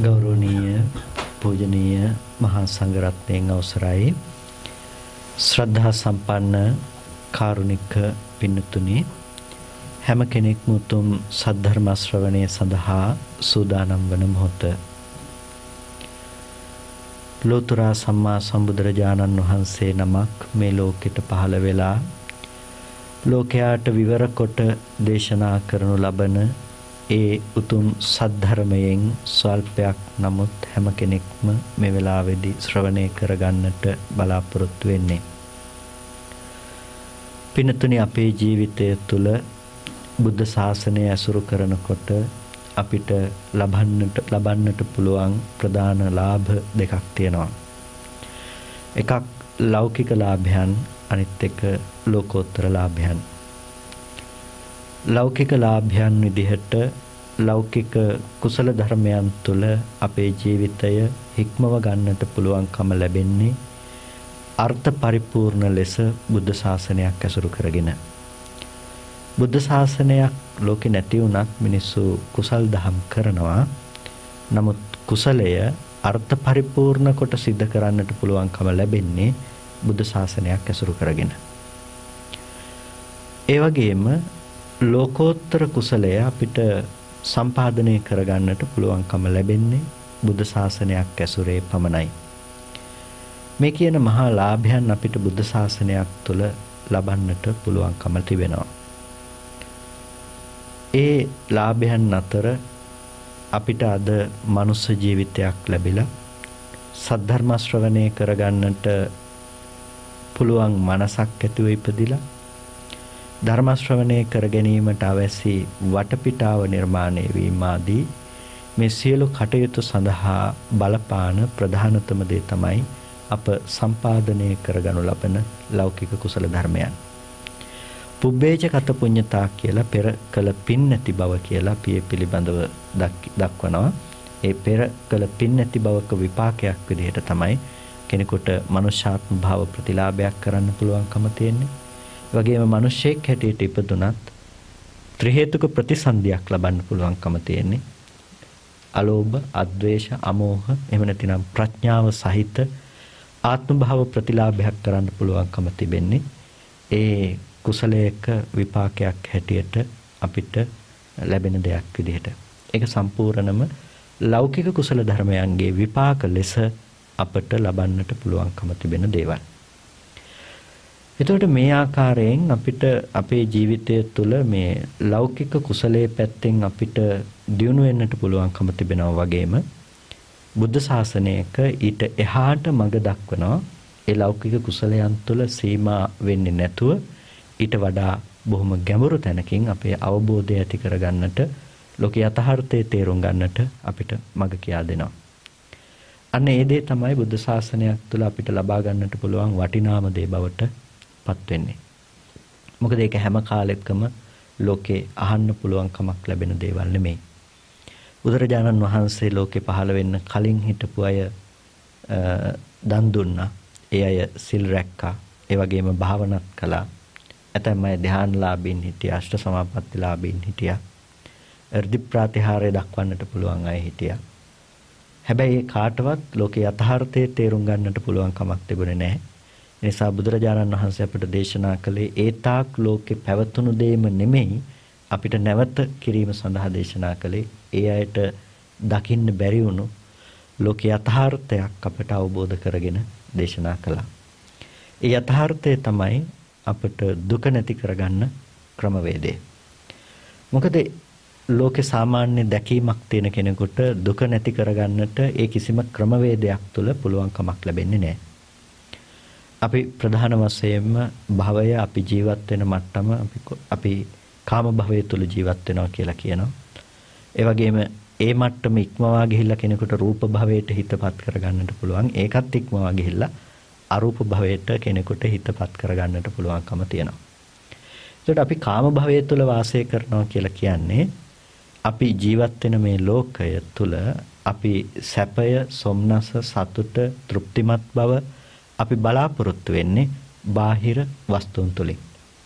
ගෞරවනීය පූජනීය මහා සංඝරත්නයන් අවසරයි. ශ්‍රද්ධා සම්පන්න කාරුණික පින්නතුනි හැම කෙනෙක්ම උතුම් සද්ධර්ම ශ්‍රවණය සඳහා සූදානම් වන මොහොත. ලෝතර සම්මා සම්බුදුරජාණන් වහන්සේ නමක් මේ ලෝකෙට පහළ වෙලා ලෝකයාට විවර කොට දේශනා කරනු ලබන ඒ උතුම් සද්ධර්මයෙන් ස්වල්පයක් නමුත් හැම කෙනෙක්ම මේ වෙලාවේදී ශ්‍රවණය කරගන්නට බලාපොරොත්තු වෙන්නේ. පිනතුනි අපේ ජීවිතය තුළ බුද්ධ ශාසනය ඇසුරු කරනකොට අපිට ලබන්නට ලබන්නට පුළුවන් ප්‍රධාන ලාභ දෙකක් තියෙනවා. එකක් ලෞකික ලාභයන් අනිත් එක ලෝකෝත්තර ලාභයන්. ලෞකික ලාභයන් විදිහට ලෞකික කුසල ධර්මයන් තුළ අපේ ජීවිතය හික්මව ගන්නට පුළුවන්කම ලැබෙන්නේ අර්ථ පරිපූර්ණ ලෙස බුද්ධ ශාසනයක් ඇසුරු කරගෙන. බුද්ධ ශාසනයක් ලෝකේ නැති වුණත් මිනිස්සු කුසල් දහම් කරනවා. නමුත් කුසලය අර්ථ පරිපූර්ණ කොට සිද්ධ කරන්නට පුළුවන්කම ලැබෙන්නේ බුද්ධ ශාසනයක් ඇසුරු කරගෙන. ඒ වගේම ලෝකෝත්තර කුසලය අපිට සම්පාදනය කරගන්නට පුළුවන්කම ලැබෙන්නේ බුද්ධ ශාසනයක් ඇසුරේ පමණයි. මේ කියන මහා ලාභයන් අපිට බුද්ධ ශාසනයක් තුළ ලබන්නට පුළුවන්කම තිබෙනවා. ඒ ලාභයන් අතර අපිට අද මනුස්ස ජීවිතයක් ලැබිලා සද්ධර්ම ශ්‍රවණය කරගන්නට පුළුවන් මනසක් ඇතුව ඉපදිලා ධර්ම ශ්‍රවණය කර ගැනීමට අවැසි වටපිටාව නිර්මාණය වීම ආදී මේ සියලු කටයුතු සඳහා බලපාන ප්‍රධානතම දේ තමයි අප සම්පාදනය කරගනු ලබන ලෞකික කුසල ධර්මයන්. පුබ්බේච කත පුඤ්ඤතා කියලා පෙර කළ පින් නැති බව කියලා පිය පිළිබඳව දක්වනවා. ඒ පෙර කළ පින් නැති බවක විපාකයක් විදිහට තමයි කෙනෙකුට මනුෂ්‍යාත්ම භාව ප්‍රතිලාභයක් කරන්න පුළුවන්කම තියෙන්නේ. වගේම මිනිස්සෙක් හැටියට ඉපදුනත් ත්‍රි හේතුක ප්‍රතිසන්දියක් ලබන්න පුළුවන්කම තියෙන්නේ. අලෝභ, අද්වේෂ, අමෝහ එහෙම නැතිනම් ප්‍රඥාව සහිත ආත්ම භාව ප්‍රතිලාභයක් කරන්න පුළුවන්කම තිබෙන්නේ. ඒ කුසලයක විපාකයක් හැටියට අපිට ලැබෙන දෙයක් විදිහට. ඒක සම්පූර්ණම ලෞකික කුසල ධර්මයන්ගේ විපාක ලෙස අපට ලබන්නට පුළුවන්කම තිබෙන දේවල්. එතකොට මේ ආකාරයෙන් අපිට අපේ ජීවිතය තුළ මේ ලෞකික කුසලයේ පැත්තෙන් අපිට දියුණු වෙන්නට පුළුවන්කම තිබෙනවා වගේම බුද්ධ ශාසනයක ඊට එහාට මඟ දක්වනවා ඒ ලෞකික කුසලයන් තුළ සීමා වෙන්නේ නැතුව ඊට වඩා බොහොම ගැඹුරු තැනකින් අපේ අවබෝධය ඇති කරගන්නට ලෝක යථාර්ථයේ තේරුම් ගන්නට අපිට මඟ කියා දෙනවා. අන්න ඒ දේ තමයි බුද්ධ ශාසනයක් තුළ අපිට ලබා ගන්නට පුළුවන් වටිනාම දේ බවට පත් වෙන්නේ. මොකද ඒක හැම කාලෙකම ලෝකේ අහන්න පුළුවන් කමක් ලැබෙන දේවල් නෙමෙයි. බුදුරජාණන් වහන්සේ ලෝකේ පහළ වෙන්න කලින් හිටපු අය දන් දුන්නා. ඒ අය සිල් රැක්කා. ඒ වගේම භාවනාත් කළා. ඇතැම් අය ධ්‍යානලාභීන් හිටියා, අෂ්ට සමාපත්තිලාභීන් හිටියා. එර්ධි ප්‍රාතිහාරය දක්වන්නට පුළුවන් අය හිටියා. හැබැයි කාටවත් ලෝකේ යථාර්ථයේ තේරුම් ගන්නට පුළුවන් කමක් තිබුණේ නැහැ. නිසා බුදුරජාණන් වහන්සේ අපට දේශනා කළේ ඒ තාක් ලෝකේ පැවතුණු දෙයම නෙමෙයි අපිට නැවත කිරීම සඳහා දේශනා කළේ ඒ අයට දකින්න බැරි වුණු ලෝක යථාර්ථයක් අපට අවබෝධ කරගෙන දේශනා කළා. ඒ යථාර්ථය තමයි අපට දුක නැති කරගන්න ක්‍රමවේදය. මොකද ලෝකේ සාමාන්‍ය දැකීමක් තියෙන කෙනෙකුට දුක නැති කරගන්නට ඒ කිසිම ක්‍රමවේදයක් තුල පුළුවන් කමක් ලැබෙන්නේ නැහැ. අපි ප්‍රධාන වශයෙන්ම භවය අපි ජීවත් වෙන මට්ටම අපි අපි කාම භවය තුල ජීවත් වෙනවා කියලා කියනවා. ඒ වගේම ඒ මට්ටම ඉක්මවා ගිහිල්ලා කෙනෙකුට රූප භවයට හිතපත් කරගන්නට පුළුවන්. ඒකත් ඉක්මවා ගිහිල්ලා අරූප භවයට කෙනෙකුට හිතපත් කරගන්නට පුළුවන්කම තියෙනවා. ඒකට අපි කාම භවය තුල වාසය කරනවා කියලා කියන්නේ අපි ජීවත් වෙන මේ ලෝකය තුල අපි සැපය, සොම්නස, සතුට, තෘප්තිමත් බව අපි බලාපොරොත්තු වෙන්නේ බාහිර වස්තුන් තුලින්.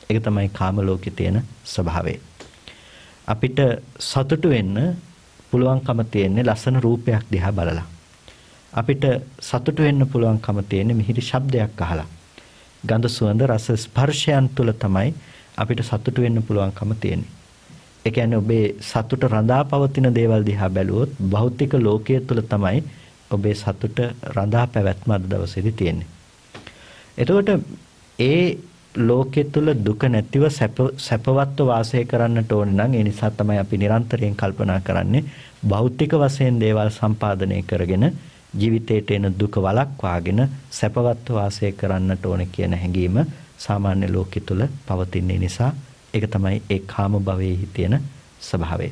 ඒක තමයි කාම ලෝකේ තියෙන ස්වභාවය. අපිට සතුටු වෙන්න පුළුවන්කම තියෙන්නේ ලස්සන රූපයක් දිහා බලලා. අපිට සතුට වෙන්න පුළුවන්කම තියෙන්නේ මිහිරි ශබ්දයක් අහලා. ගඳ සුවඳ රස ස්පර්ශයන් තුල තමයි අපිට සතුට වෙන්න පුළුවන්කම තියෙන්නේ. ඒ කියන්නේ ඔබේ සතුට රඳා පවතින දේවල් දිහා බැලුවොත් භෞතික ලෝකයේ තුල තමයි ඔබේ සතුට රඳා පැවැත්ම අද දවසේදී තියෙන්නේ. එතකොට ඒ ලෝකයේ තුල දුක නැතිව සැපවත්ව වාසය කරන්නට ඕනේ නම් ඒ නිසා තමයි අපි නිරන්තරයෙන් කල්පනා කරන්නේ භෞතික වශයෙන් දේවල් සම්පාදනය කරගෙන ජීවිතයට එන දුක වළක්වාගෙන සැපවත්ව වාසය කරන්නට ඕනේ කියන හැඟීම සාමාන්‍ය ලෝකෙ තුල පවතින නිසා ඒක තමයි ඒ කාම භවයේ තියෙන ස්වභාවය.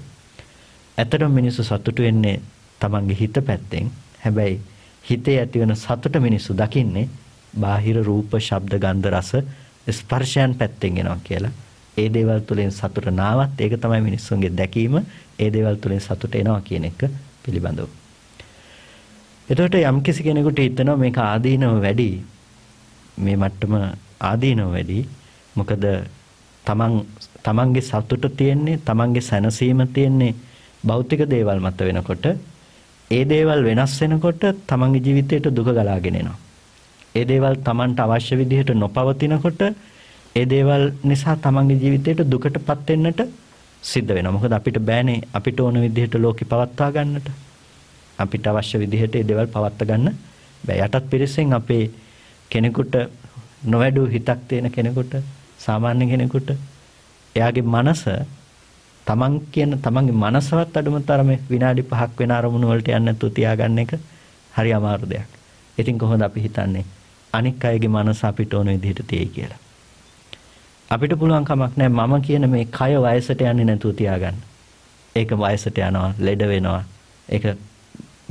ඇත්තටම මිනිස්සු සතුටු වෙන්නේ තමන්ගේ හිත පැත්තෙන්. හැබැයි හිතේ ඇතිවන සතුට මිනිස්සු දකින්නේ බාහිර රූප, ශබ්ද, ගන්ධ, රස, ස්පර්ශයන් පැත්තෙන් එනවා කියලා. ඒ දේවල් තුළින් සතුට නාවත් ඒක තමයි මිනිස්සුන්ගේ දැකීම. ඒ දේවල් තුළින් සතුට එනවා කියන එක පිළිබඳව. එතකොට යම්කිසි කෙනෙකුට හිතෙනවා මේක ආදීනව වැඩි මේ මට්ටම ආදීනව වැඩි මොකද තමන් තමන්ගේ සතුට තියෙන්නේ තමන්ගේ සැනසීම තියෙන්නේ භෞතික දේවල් මත වෙනකොට ඒ දේවල් වෙනස් වෙනකොට තමන්ගේ ජීවිතයට දුක ගලාගෙන එනවා. ඒ දේවල් තමන්ට අවශ්‍ය විදිහට නොපවතිනකොට ඒ දේවල් නිසා තමන්ගේ ජීවිතයට දුකටපත් වෙන්නට සිද්ධ වෙනවා. මොකද අපිට බෑනේ අපිට ඕන විදිහට ලෝකෙ පවත්වා ගන්නට. අපිට අවශ්‍ය විදිහට ඒ දේවල් පවත්වා ගන්න බෑ. යටත් පිරිසෙන් අපේ කෙනෙකුට නොවැඩු හිතක් තියෙන කෙනෙකුට සාමාන්‍ය කෙනෙකුට එයාගේ මනස තමන් කියන තමන්ගේ මනසවත් අඩුම තරමේ විනාඩි 5ක් වෙන අරමුණු වලට යන්නේ නැතුව තියාගන්න එක හරි අමාරු දෙයක්. ඉතින් කොහොමද අපි හිතන්නේ අනික් අයගේ මනස අපිට ඕන විදිහට තියෙයි කියලා. අපිට පුළුවන් කමක් නැහැ මම කියන මේ කය වයසට යන්නේ නැතුව තියාගන්න. ඒක වයසට යනවා, ලෙඩ වෙනවා. ඒක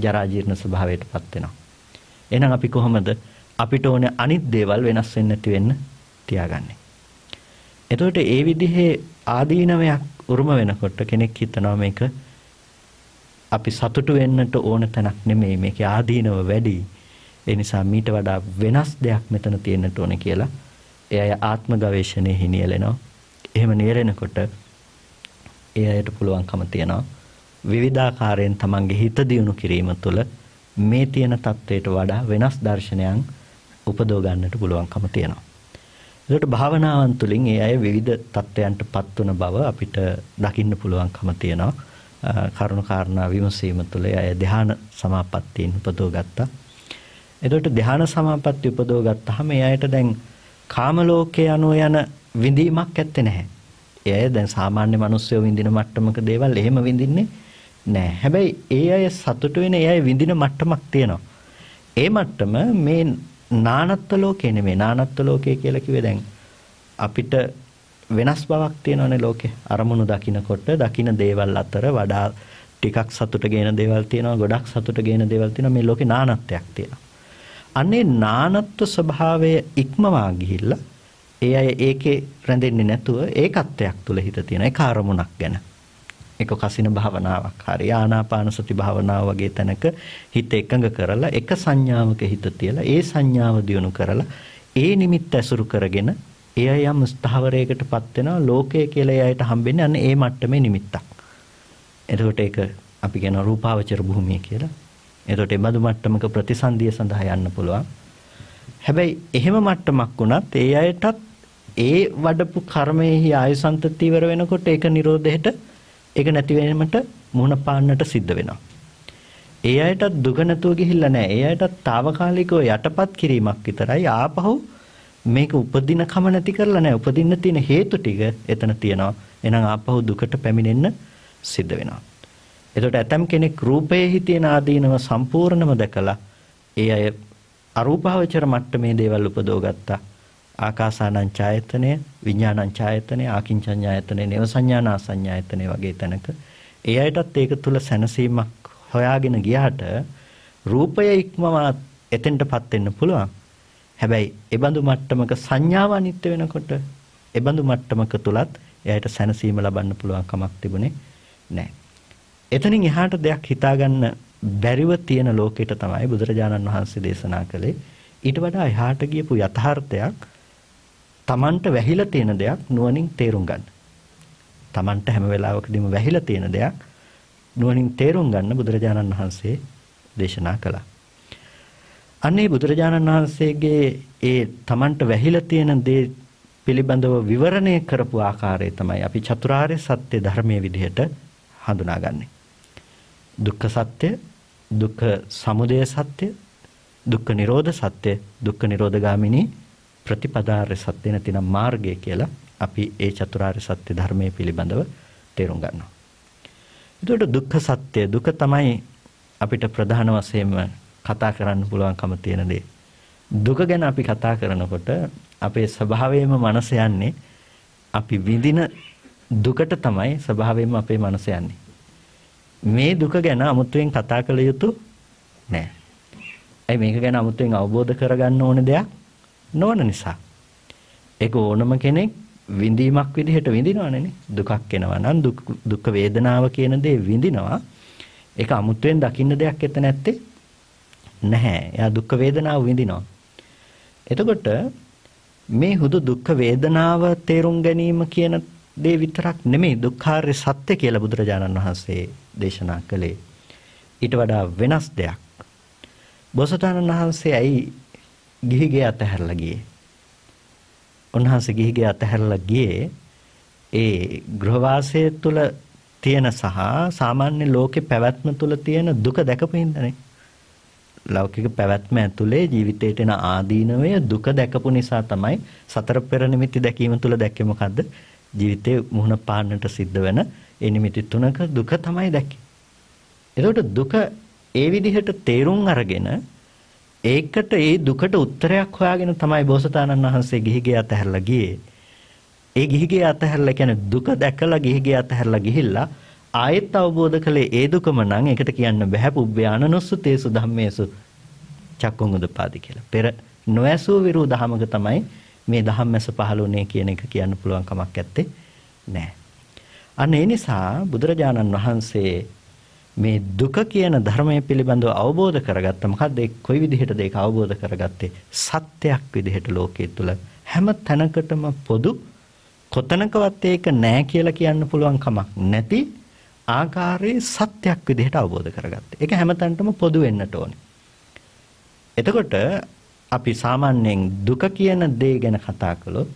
ජරා ජීර්ණ ස්වභාවයටපත් වෙනවා. එහෙනම් අපි කොහොමද අපිට ඕනේ අනිත් දේවල් වෙනස් වෙන්නේ නැති වෙන්න තියාගන්නේ. එතකොට ඒ විදිහේ ආදීනවයක් උරුම වෙනකොට කෙනෙක් හිතනවා මේක අපි සතුටු වෙන්නට ඕන තැනක් නෙමෙයි මේකේ ආදීනව වැඩි. ඒ නිසා මීට වඩා වෙනස් දෙයක් මෙතන තියෙන්නට ඕන කියලා ඒ අය ආත්ම ගවේෂණයේ හිනියලෙනවා. එහෙම නියැලෙනකොට ඒ අයට පුළුවන්කම තියනවා විවිධාකාරයෙන් තමන්ගේ හිත දියුණු කිරීම තුළ මේ තියෙන தത്വයට වඩා වෙනස් දර්ශනයන් උපදව ගන්නට පුළුවන්කම තියෙනවා. ඒකට භාවනාවන් තුළින් ඒ අය විවිධ தත්වයන්ටපත් වන බව අපිට දකින්න පුළුවන්කම තියෙනවා. කරුණා කාරණා විමසීම තුළ ඒ අය ධ්‍යාන සමාපත්තියෙන් උපදව ගත්තා. එතකොට ධ්‍යාන සමාපatti උපදව ගත්තාම ඒ අයට දැන් කාම ලෝකයේ අනුව යන විඳීමක් ඇත්තේ නැහැ. ඒ අය දැන් සාමාන්‍ය මිනිස්සුયો විඳින මට්ටමක දේවල් එහෙම විඳින්නේ නැහැ. හැබැයි ඒ අය සතුට වෙන ඒ අය විඳින මට්ටමක් තියෙනවා. ඒ මට්ටම මේ නානත්ව ලෝකේ නෙමෙයි නානත්ව ලෝකේ කියලා කිව්වේ දැන් අපිට වෙනස් බවක් තියෙනවනේ ලෝකේ අරමුණු දකින්නකොට දකින්න දේවල් අතර වඩා ටිකක් සතුට ගේන දේවල් තියෙනවා ගොඩක් සතුට ගේන දේවල් තියෙනවා මේ ලෝකේ නානත්වයක් තියෙනවා අනේ නානත්ව ස්වභාවය ඉක්මවා ගිහිල්ලා ඒ අය ඒකේ රැඳෙන්නේ නැතුව ඒකත්වයක් තුල හිත තියෙන ඒ කාර්මුණක් ගැන ඒක කසින භාවනාවක් හරි ආනාපාන සති භාවනාව වගේ තැනක හිත එකඟ කරලා එක සංඥාවක හිත තියලා ඒ සංඥාව දියුණු කරලා ඒ නිමිත්ත ඇසුරු කරගෙන එය යම් ස්ථාවරයකටපත් වෙනවා ලෝකය කියලා එයාට හම්බෙන්නේ අන්න ඒ මට්ටමේ නිමිත්තක්. එතකොට ඒක අපි කියන රූපාවචර භූමිය කියලා. එතකොට මේ බඳු මට්ටමක ප්‍රතිසන්දිය සඳහා යන්න පුළුවන්. හැබැයි එහෙම මට්ටමක් වුණත් ඒ අයටත් ඒ වඩපු කර්මයේහි ආයසන්තති ඉවර වෙනකොට ඒක නිරෝධයට ඒක නැති වෙනමට මුහුණ පාන්නට සිද්ධ වෙනවා. ඒ අයටත් දුක නැතුව ගිහිල්ලා නැහැ. ඒ අයටත් తాවකාලිකව යටපත් කිරීමක් විතරයි ආපහු මේක උපදින කම නැති කරලා නැහැ. උපදින්න තියෙන හේතු ටික එතන තියෙනවා. එහෙනම් ආපහු දුකට පැමිණෙන්න සිද්ධ වෙනවා. එතකොට ඇතම් කෙනෙක් රූපයේ තියෙන ආදීනව සම්පූර්ණම දැකලා ඒ අය අරූපාවචර මට්ටමේ දේවල් උපදව ගත්තා. ආකාසානං ඡායතනය, විඥානං ඡායතනය, ආකින්චඤ්ඤායතනය, නේව සංඥානා සංඥායතනය වගේ තැනක ඒ අයටත් ඒක තුල සැනසීමක් හොයාගෙන ගියාට රූපය ඉක්මවා එතෙන්ටපත් වෙන්න පුළුවන්. හැබැයි ඒබඳු මට්ටමක සංඥාව අනිත්‍ය වෙනකොට ඒබඳු මට්ටමක තුලත් එයාට සැනසීම ලබන්න පුළුවන් කමක් තිබුණේ නැහැ. එතනින් එහාට දෙයක් හිතාගන්න බැරිව තියෙන ලෝකෙට තමයි බුදුරජාණන් වහන්සේ දේශනා කළේ ඊට වඩා එහාට ගියපු යථාර්ථයක් Tamanට වැහිලා තියෙන දෙයක් නුවණින් තේරුම් ගන්න. Tamanට හැම වෙලාවකදීම වැහිලා තියෙන දෙයක් නුවණින් තේරුම් ගන්න බුදුරජාණන් වහන්සේ දේශනා කළා. අන්නේ බුදුරජාණන් වහන්සේගේ ඒ Tamanට වැහිලා තියෙන දේ පිළිබඳව විවරණය කරපු ආකාරය තමයි අපි චතුරාර්ය සත්‍ය ධර්මයේ විදිහට හඳුනාගන්නේ. දුක්ඛ සත්‍ය, දුක්ඛ සමුදය සත්‍ය, දුක්ඛ නිරෝධ සත්‍ය, දුක්ඛ නිරෝධගාමිනී ප්‍රතිපදාර්ය සත්‍ය නැතිනම් මාර්ගය කියලා අපි ඒ චතුරාර්ය සත්‍ය ධර්මයේ පිළිබඳව තේරුම් ගන්නවා. එතකොට දුක්ඛ සත්‍ය දුක තමයි අපිට ප්‍රධාන වශයෙන්ම කතා කරන්න පුළුවන්කම තියෙන දේ. දුක ගැන අපි කතා කරනකොට අපේ ස්වභාවයෙන්ම මනස යන්නේ අපි විඳින දුකට තමයි ස්වභාවයෙන්ම අපේ මනස යන්නේ. මේ දුක ගැන අමුතුවෙන් කතා කළ යුතු නෑ. ඇයි මේක ගැන අමුතුවෙන් අවබෝධ කරගන්න ඕන දෙයක් නොවන නිසා. ඒක ඕනම කෙනෙක් විඳීමක් විදිහට විඳිනවනේ දුකක් එනවා නම් දුක් වේදනාව කියන දේ විඳිනවා. ඒක අමුතුවෙන් දකින්න දෙයක් එතන නැත්තේ නැහැ. එයා දුක් වේදනාව විඳිනවා. එතකොට මේ හුදු දුක් වේදනාව තේරුම් ගැනීම කියන දේ විතරක් නෙමෙයි දුක්ඛාර්ය සත්‍ය කියලා බුදුරජාණන් වහන්සේ දේශනා කළේ. ඊට වඩා වෙනස් දෙයක්. බොසතාණන් වහන්සේ ඇයි ගිහිගේ අතහැරලා ගියේ? උන්වහන්සේ ගිහිගේ අතහැරලා ගියේ ඒ ගෘහවාසය තුළ තියෙන සහ සාමාන්‍ය ලෝකේ පැවැත්ම තුළ තියෙන දුක දැකපු හින්දානේ. ලෞකික පැවැත්ම ඇතුලේ ජීවිතේට එන ආදීනවය දුක දැකපු නිසා තමයි සතර පෙර නිමිති දැකීම තුළ දැක්කේ මොකද්ද? ජීවිතේ මුහුණ පාන්නට සිද්ධ වෙන ඒ නිමිති තුනක දුක තමයි දැක්කේ. එතකොට දුක ඒ විදිහට තේරුම් අරගෙන ඒකට ඒ දුකට උත්තරයක් හොයාගෙන තමයි බෝසතාණන් වහන්සේ ගිහිගේ අතහැරලා ගියේ. ඒ ගිහිගේ අතහැරලා කියන්නේ දුක දැකලා ගිහිගේ අතහැරලා ගිහිල්ලා ආයෙත් අවබෝධ කළේ ඒ දුකම නම් ඒකට කියන්න බෑ පුබ්බයානනුස්සතේසු ධම්මේසු චක්කුං උදපාදි කියලා. පෙර නොඇසූ විරු දහමක තමයි මේ ධම්මැස පහළුනේ කියන එක කියන්න පුළුවන් කමක් නැත්තේ නෑ. අන්න ඒ නිසා බුදුරජාණන් වහන්සේ මේ දුක කියන ධර්මය පිළිබඳව අවබෝධ කරගත්ත මොකද්ද ඒ කොයි විදිහටද ඒක අවබෝධ කරගත්තේ සත්‍යයක් විදිහට ලෝකයේ තුල හැම තැනකටම පොදු කොතනකවත් ඒක නෑ කියලා කියන්න පුළුවන් කමක් නැති ආකාරයේ සත්‍යයක් විදිහට අවබෝධ කරගත්තේ. ඒක හැමතැනටම පොදු වෙන්නට ඕනේ. එතකොට අපි සාමාන්‍යයෙන් දුක කියන දේ ගැන කතා කළොත්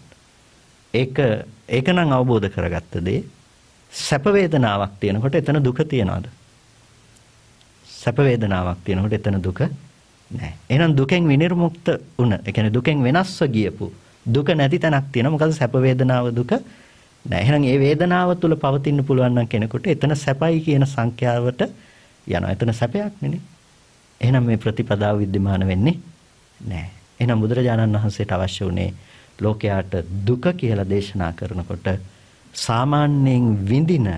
ඒක ඒක නම් අවබෝධ කරගත්ත දේ සැප වේදනාවක් තියෙනකොට එතන දුක තියනවාද? සැප වේදනාවක් තියෙනකොට එතන දුක නැහැ. එහෙනම් දුකෙන් විනිර්මුක්ත වුණ ඒ කියන්නේ දුකෙන් වෙනස්ව ගියපු දුක නැති තැනක් තියෙනවා මොකද සැප වේදනාව දුක නැහැ. එහෙනම් මේ වේදනාව තුල පවතින්න පුළුවන් නම් කෙනෙකුට එතන සැපයි කියන සංඛ්‍යාවට යනවා. එතන සැපයක් නෙනේ. එහෙනම් මේ ප්‍රතිපදාව විද්‍යමාන වෙන්නේ නැහැ. එහෙනම් බුදුරජාණන් වහන්සේට අවශ්‍ය වුණේ ලෝකයාට දුක කියලා දේශනා කරනකොට සාමාන්‍යයෙන් විඳින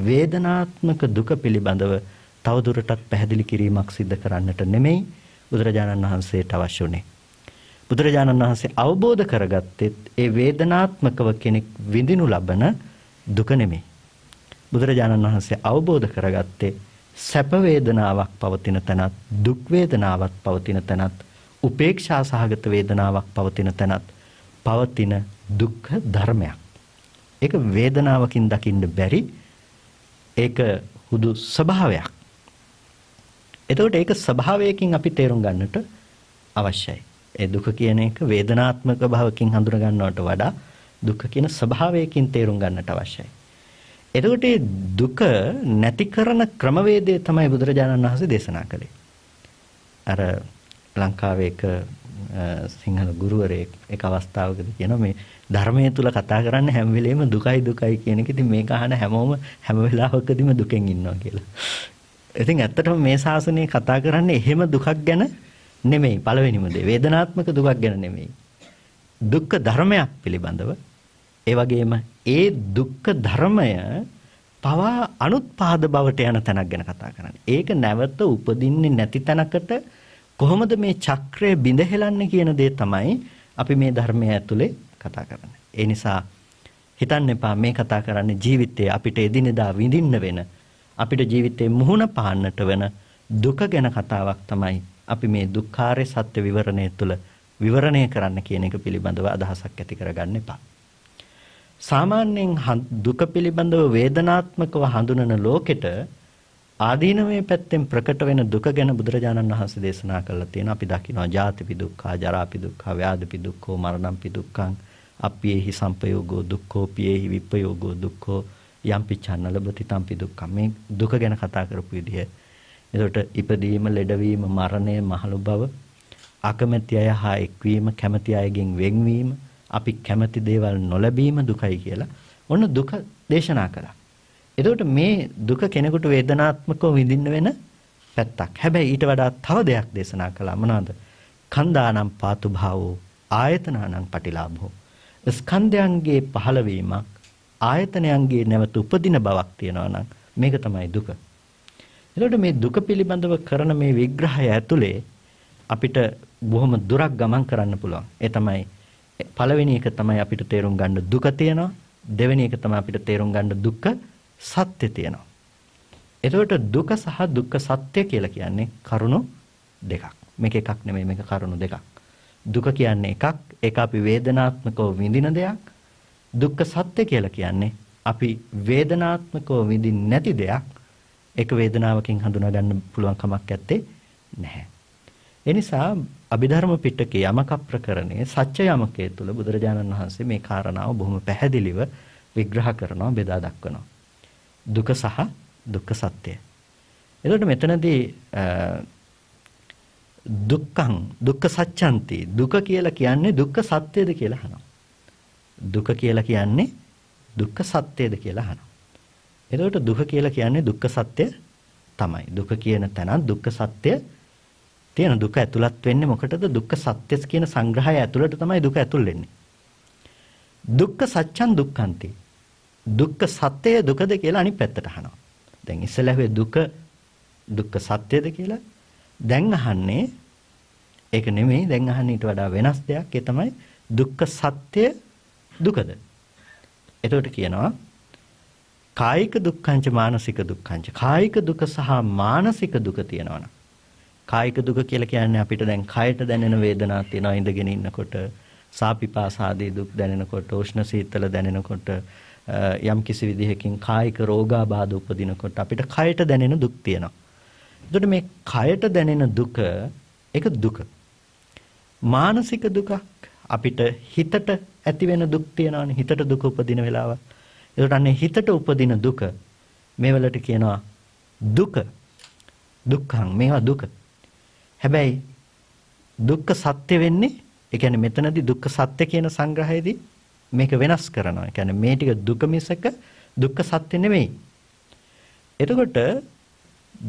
වේදනාත්මක දුක පිළිබඳව තවදුරටත් පැහැදිලි කිරීමක් සිදු කරන්නට නෙමෙයි බුදුරජාණන් වහන්සේට අවශ්‍ය උනේ. බුදුරජාණන් වහන්සේ අවබෝධ කරගත්තෙත් ඒ වේදනාත්මකව කෙනෙක් විඳිනු ලබන දුක නෙමෙයි. බුදුරජාණන් වහන්සේ අවබෝධ කරගත්තේ සැප වේදනාවක් පවතින තැනත් දුක් වේදනාවක් පවතින තැනත් උපේක්ෂා සහගත වේදනාවක් පවතින තැනත් පවතින දුක්ඛ ධර්මයක්. ඒක වේදනාවකින් දකින්න බැරි ඒක හුදු ස්වභාවයක්. එතකොට ඒක ස්වභාවයකින් අපි තේරුම් ගන්නට අවශ්‍යයි. ඒ දුක කියන එක වේදනාත්මක භවකින් හඳුන ගන්නවට වඩා දුක කියන ස්වභාවයකින් තේරුම් ගන්නට අවශ්‍යයි. එතකොට මේ දුක නැති කරන ක්‍රමවේදය තමයි බුදුරජාණන් වහන්සේ දේශනා කළේ. අර ලංකාවේ එක සිංහල ගුරුවරයෙක් එක අවස්ථාවකදී කියනවා මේ ධර්මයේ තුල කතා කරන්නේ හැම වෙලෙම දුකයි දුකයි කියන එක. ඉතින් මේක අහන හැමෝම හැම වෙලාවකදීම දුකෙන් ඉන්නවා කියලා. ඉතින් ඇත්තටම මේ ශාසනය කතා කරන්නේ එහෙම දුකක් ගැන නෙමෙයි පළවෙනිම දේ. වේදනාත්මක දුකක් ගැන නෙමෙයි. දුක්ඛ ධර්මයක් පිළිබඳව ඒ වගේම ඒ දුක්ඛ ධර්මය පවා අනුත්පාද බවට යන තැනක් ගැන කතා කරන්නේ. ඒක නැවත උපදින්නේ නැති තැනකට කොහොමද මේ චක්‍රය බිඳ හෙලන්නේ කියන දේ තමයි අපි මේ ධර්මය ඇතුලේ කතා කරන්නේ. ඒ නිසා හිතන්න එපා මේ කතා කරන්නේ ජීවිතයේ අපිට එදිනෙදා විඳින්න වෙන අපිට ජීවිතේ මුහුණ පාන්නට වෙන දුක ගැන කතාවක් තමයි අපි මේ දුක්ඛාරය සත්‍ය විවරණය තුළ විවරණය කරන්න කියන එක පිළිබඳව අදහසක් ඇති කරගන්න එපා. සාමාන්‍යයෙන් දුක පිළිබඳව වේදනාත්මකව හඳුනන ලෝකෙට ආදීනමේ පැත්තෙන් ප්‍රකට වෙන දුක ගැන බුදුරජාණන් වහන්සේ දේශනා කළා තියෙනවා. අපි දකිනවා ජාතිපි දුක්ඛා, ජරාපි දුක්ඛා, ව්‍යාධිපි දුක්ඛෝ, මරණම්පි දුක්ඛං, අප්පියේහි සම්පයෝගෝ දුක්ඛෝ, පියේහි විප්පයෝගෝ දුක්ඛෝ, යම්පි චන්න ලබති තම්පි දුක්ඛං. මේ දුක ගැන කතා කරපු විදිහ. එතකොට ඉපදීම, ලෙඩවීම, මරණය, මහලු බව, අකමැති අය හා එක්වීම, කැමැති අයගෙන් වෙන්වීම, අපි කැමැති දේවල් නොලැබීම දුකයි කියලා. ඔන්න දුක දේශනා කළා. එතකොට මේ දුක කෙනෙකුට වේදනාත්මකව විඳින්න වෙන පැත්තක්. හැබැයි ඊට වඩා තව දෙයක් දේශනා කළා මොනවාද? කන්දානම් පාතු භාවෝ ආයතනානම් පටිලාභෝ. ස්කන්ධයන්ගේ පහළවීමක් ආයතනයන්ගේ නැවත උපදින බවක් තියෙනවා නම් මේක තමයි දුක. එතකොට මේ දුක පිළිබඳව කරන මේ විග්‍රහය ඇතුලේ අපිට බොහොම දුරක් ගමන් කරන්න පුළුවන්. ඒ තමයි පළවෙනි එක තමයි අපිට තේරුම් ගන්න දුක තියෙනවා. දෙවෙනි එක තමයි අපිට තේරුම් ගන්න දුක්ඛ සත්‍ය තියෙනවා. එතකොට දුක සහ දුක්ඛ සත්‍ය කියලා කියන්නේ කරුණු දෙකක්. මේක එකක් නෙමෙයි මේක කරුණු දෙකක්. දුක කියන්නේ එකක් ඒක අපි වේදනාත්මකව විඳින දෙයක්. දුක්ඛ සත්‍ය කියලා කියන්නේ අපි වේදනාත්මකව විඳින්නේ නැති දෙයක්. ඒක වේදනාවකින් හඳුනා ගන්න පුළුවන් කමක් නැත්තේ නැහැ. ඒ නිසා අභිධර්ම පිටකේ යමක ප්‍රකරණයේ සත්‍ය යමකයේ තුල බුදුරජාණන් වහන්සේ මේ කාරණාව බොහොම පැහැදිලිව විග්‍රහ කරනවා බෙදා දක්වනවා. දුක සහ දුක්ඛ සත්‍ය. එතකොට මෙතනදී දුක්ඛං දුක්ඛ සත්‍යන්ති දුක කියලා කියන්නේ දුක්ඛ සත්‍යද කියලා අහනවා. දුක කියලා කියන්නේ දුක්ඛ සත්‍යද කියලා අහනවා. එතකොට දුක කියලා කියන්නේ දුක්ඛ සත්‍ය තමයි. දුක කියන තැන දුක්ඛ සත්‍ය තියෙන දුක ඇතුළත් වෙන්නේ මොකටද? දුක්ඛ සත්‍ය කියන සංග්‍රහය ඇතුළට තමයි දුක ඇතුල් වෙන්නේ. දුක්ඛ සත්‍යං දුක්ඛන්ති. දුක්ඛ සත්‍යය දුකද කියලා අනිත් පැත්තට අහනවා. දැන් ඉස්සෙල්ලා දුක දුක්ඛ සත්‍යද කියලා. දැන් අහන්නේ ඒක නෙමෙයි දැන් අහන්නේ ඊට වඩා වෙනස් දෙයක්. ඒ තමයි දුක්ඛ සත්‍ය දුකද. එතකොට කියනවා කායික දුක්ඛංච මානසික දුක්ඛංච. කායික දුක සහ මානසික දුක තියෙනවනම් කායික දුක කියලා කියන්නේ අපිට දැන් කයට දැනෙන වේදනාවක් තියෙනවා ඉඳගෙන ඉන්නකොට සාපිපාසාදී දුක් දැනෙනකොට උෂ්ණ සීතල දැනෙනකොට යම් කිසි විදිහකින් කායික රෝගාබාධ උපදිනකොට අපිට කයට දැනෙන දුක් තියෙනවා. එතකොට මේ කයට දැනෙන දුක ඒක දුක. මානසික දුකක් අපිට හිතට ඇති වෙන දුක් තියෙනවානේ හිතට දුක උපදින වෙලාව. ඒකට අන්නේ හිතට උපදින දුක මේවලට කියනවා දුක. දුක්ඛං මේවා දුක. හැබැයි දුක්ඛ සත්‍ය වෙන්නේ ඒ කියන්නේ මෙතනදී දුක්ඛ සත්‍ය කියන සංග්‍රහයේදී මේක වෙනස් කරනවා. ඒ කියන්නේ මේ ටික දුක මිසක දුක්ඛ සත්‍ය නෙමෙයි. එතකොට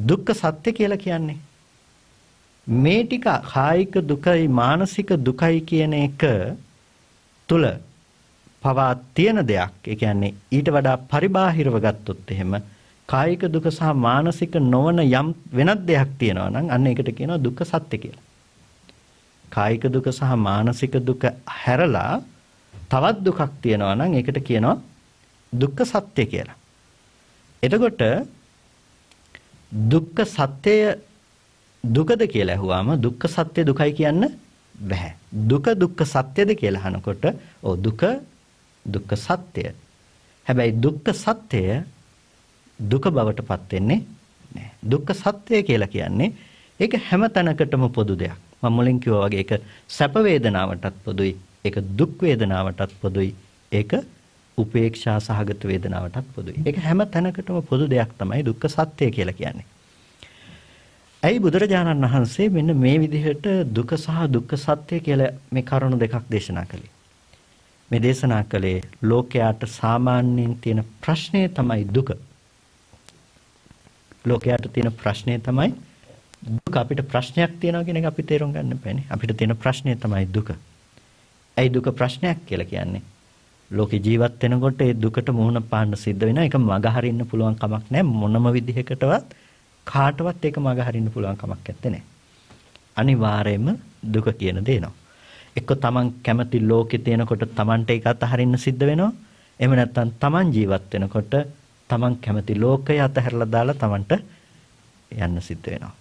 දුක්ඛ සත්‍ය කියලා කියන්නේ මේ ටික කායික දුකයි මානසික දුකයි කියන එක තුල පවා තියෙන දෙයක්. ඒ කියන්නේ ඊට වඩා පරිබාහිරව ගත්තොත් එහෙම කායික දුක සහ මානසික නොවන යම් වෙනත් දෙයක් තියෙනවා නම් අන්න ඒකට කියනවා දුක්ඛ සත්‍ය කියලා. කායික දුක සහ මානසික දුක හැරලා තවත් දුකක් තියෙනවා නම් ඒකට කියනවා දුක්ඛ සත්‍ය කියලා. එතකොට දුක්ඛ සත්‍යය දුකද කියලා ඇහුවාම දුක්ඛ සත්‍ය දුකයි කියන්න බෑ. දුක දුක්ඛ සත්‍යද කියලා අහනකොට ඔව් දුක දුක්ඛ සත්‍ය. හැබැයි දුක්ඛ සත්‍යය දුක බවටපත් වෙන්නේ නෑ. දුක්ඛ සත්‍ය කියලා කියන්නේ ඒක හැම තැනකටම පොදු දෙයක්. මම මුලින් කිව්වා වගේ ඒක සැප වේදනාවටත් පොදුයි. ඒක දුක් වේදනාවටත් පොදුයි. ඒක උපේක්ෂා සහගත වේදනාවටත් පොදුයි. ඒක හැම තැනකටම පොදු දෙයක් තමයි දුක්ඛ සත්‍ය කියලා කියන්නේ. ඇයි බුදුරජාණන් වහන්සේ මෙන්න මේ විදිහට දුක සහ දුක්ඛ සත්‍ය කියලා මේ කරුණු දෙකක් දේශනා කළේ? මේ දේශනා කළේ ලෝකයාට සාමාන්‍යයෙන් තියෙන ප්‍රශ්නය තමයි දුක. ලෝකයාට තියෙන ප්‍රශ්නය තමයි දුක අපිට ප්‍රශ්නයක් තියෙනවා කියන එක අපි තේරුම් ගන්න බෑනේ. අපිට තියෙන ප්‍රශ්නය තමයි දුක. ඇයි දුක ප්‍රශ්නයක් කියලා කියන්නේ? ලෝකේ ජීවත් වෙනකොට ඒ දුකට මුහුණ පාන්න සිද්ධ වෙනවා. ඒක මගහරින්න පුළුවන් කමක් නැහැ. මොනම විදිහකටවත් කාටවත් ඒක මගහරින්න පුළුවන් කමක් නැත්තේ. අනිවාර්යයෙන්ම දුක කියන දේ එනවා. එක්ක තමන් කැමති ලෝකේ තියෙනකොට තමන්ට ඒක අතහරින්න සිද්ධ වෙනවා. එහෙම නැත්නම් තමන් ජීවත් වෙනකොට තමන් කැමති ලෝකය අතහැරලා දාලා තමන්ට යන්න සිද්ධ වෙනවා.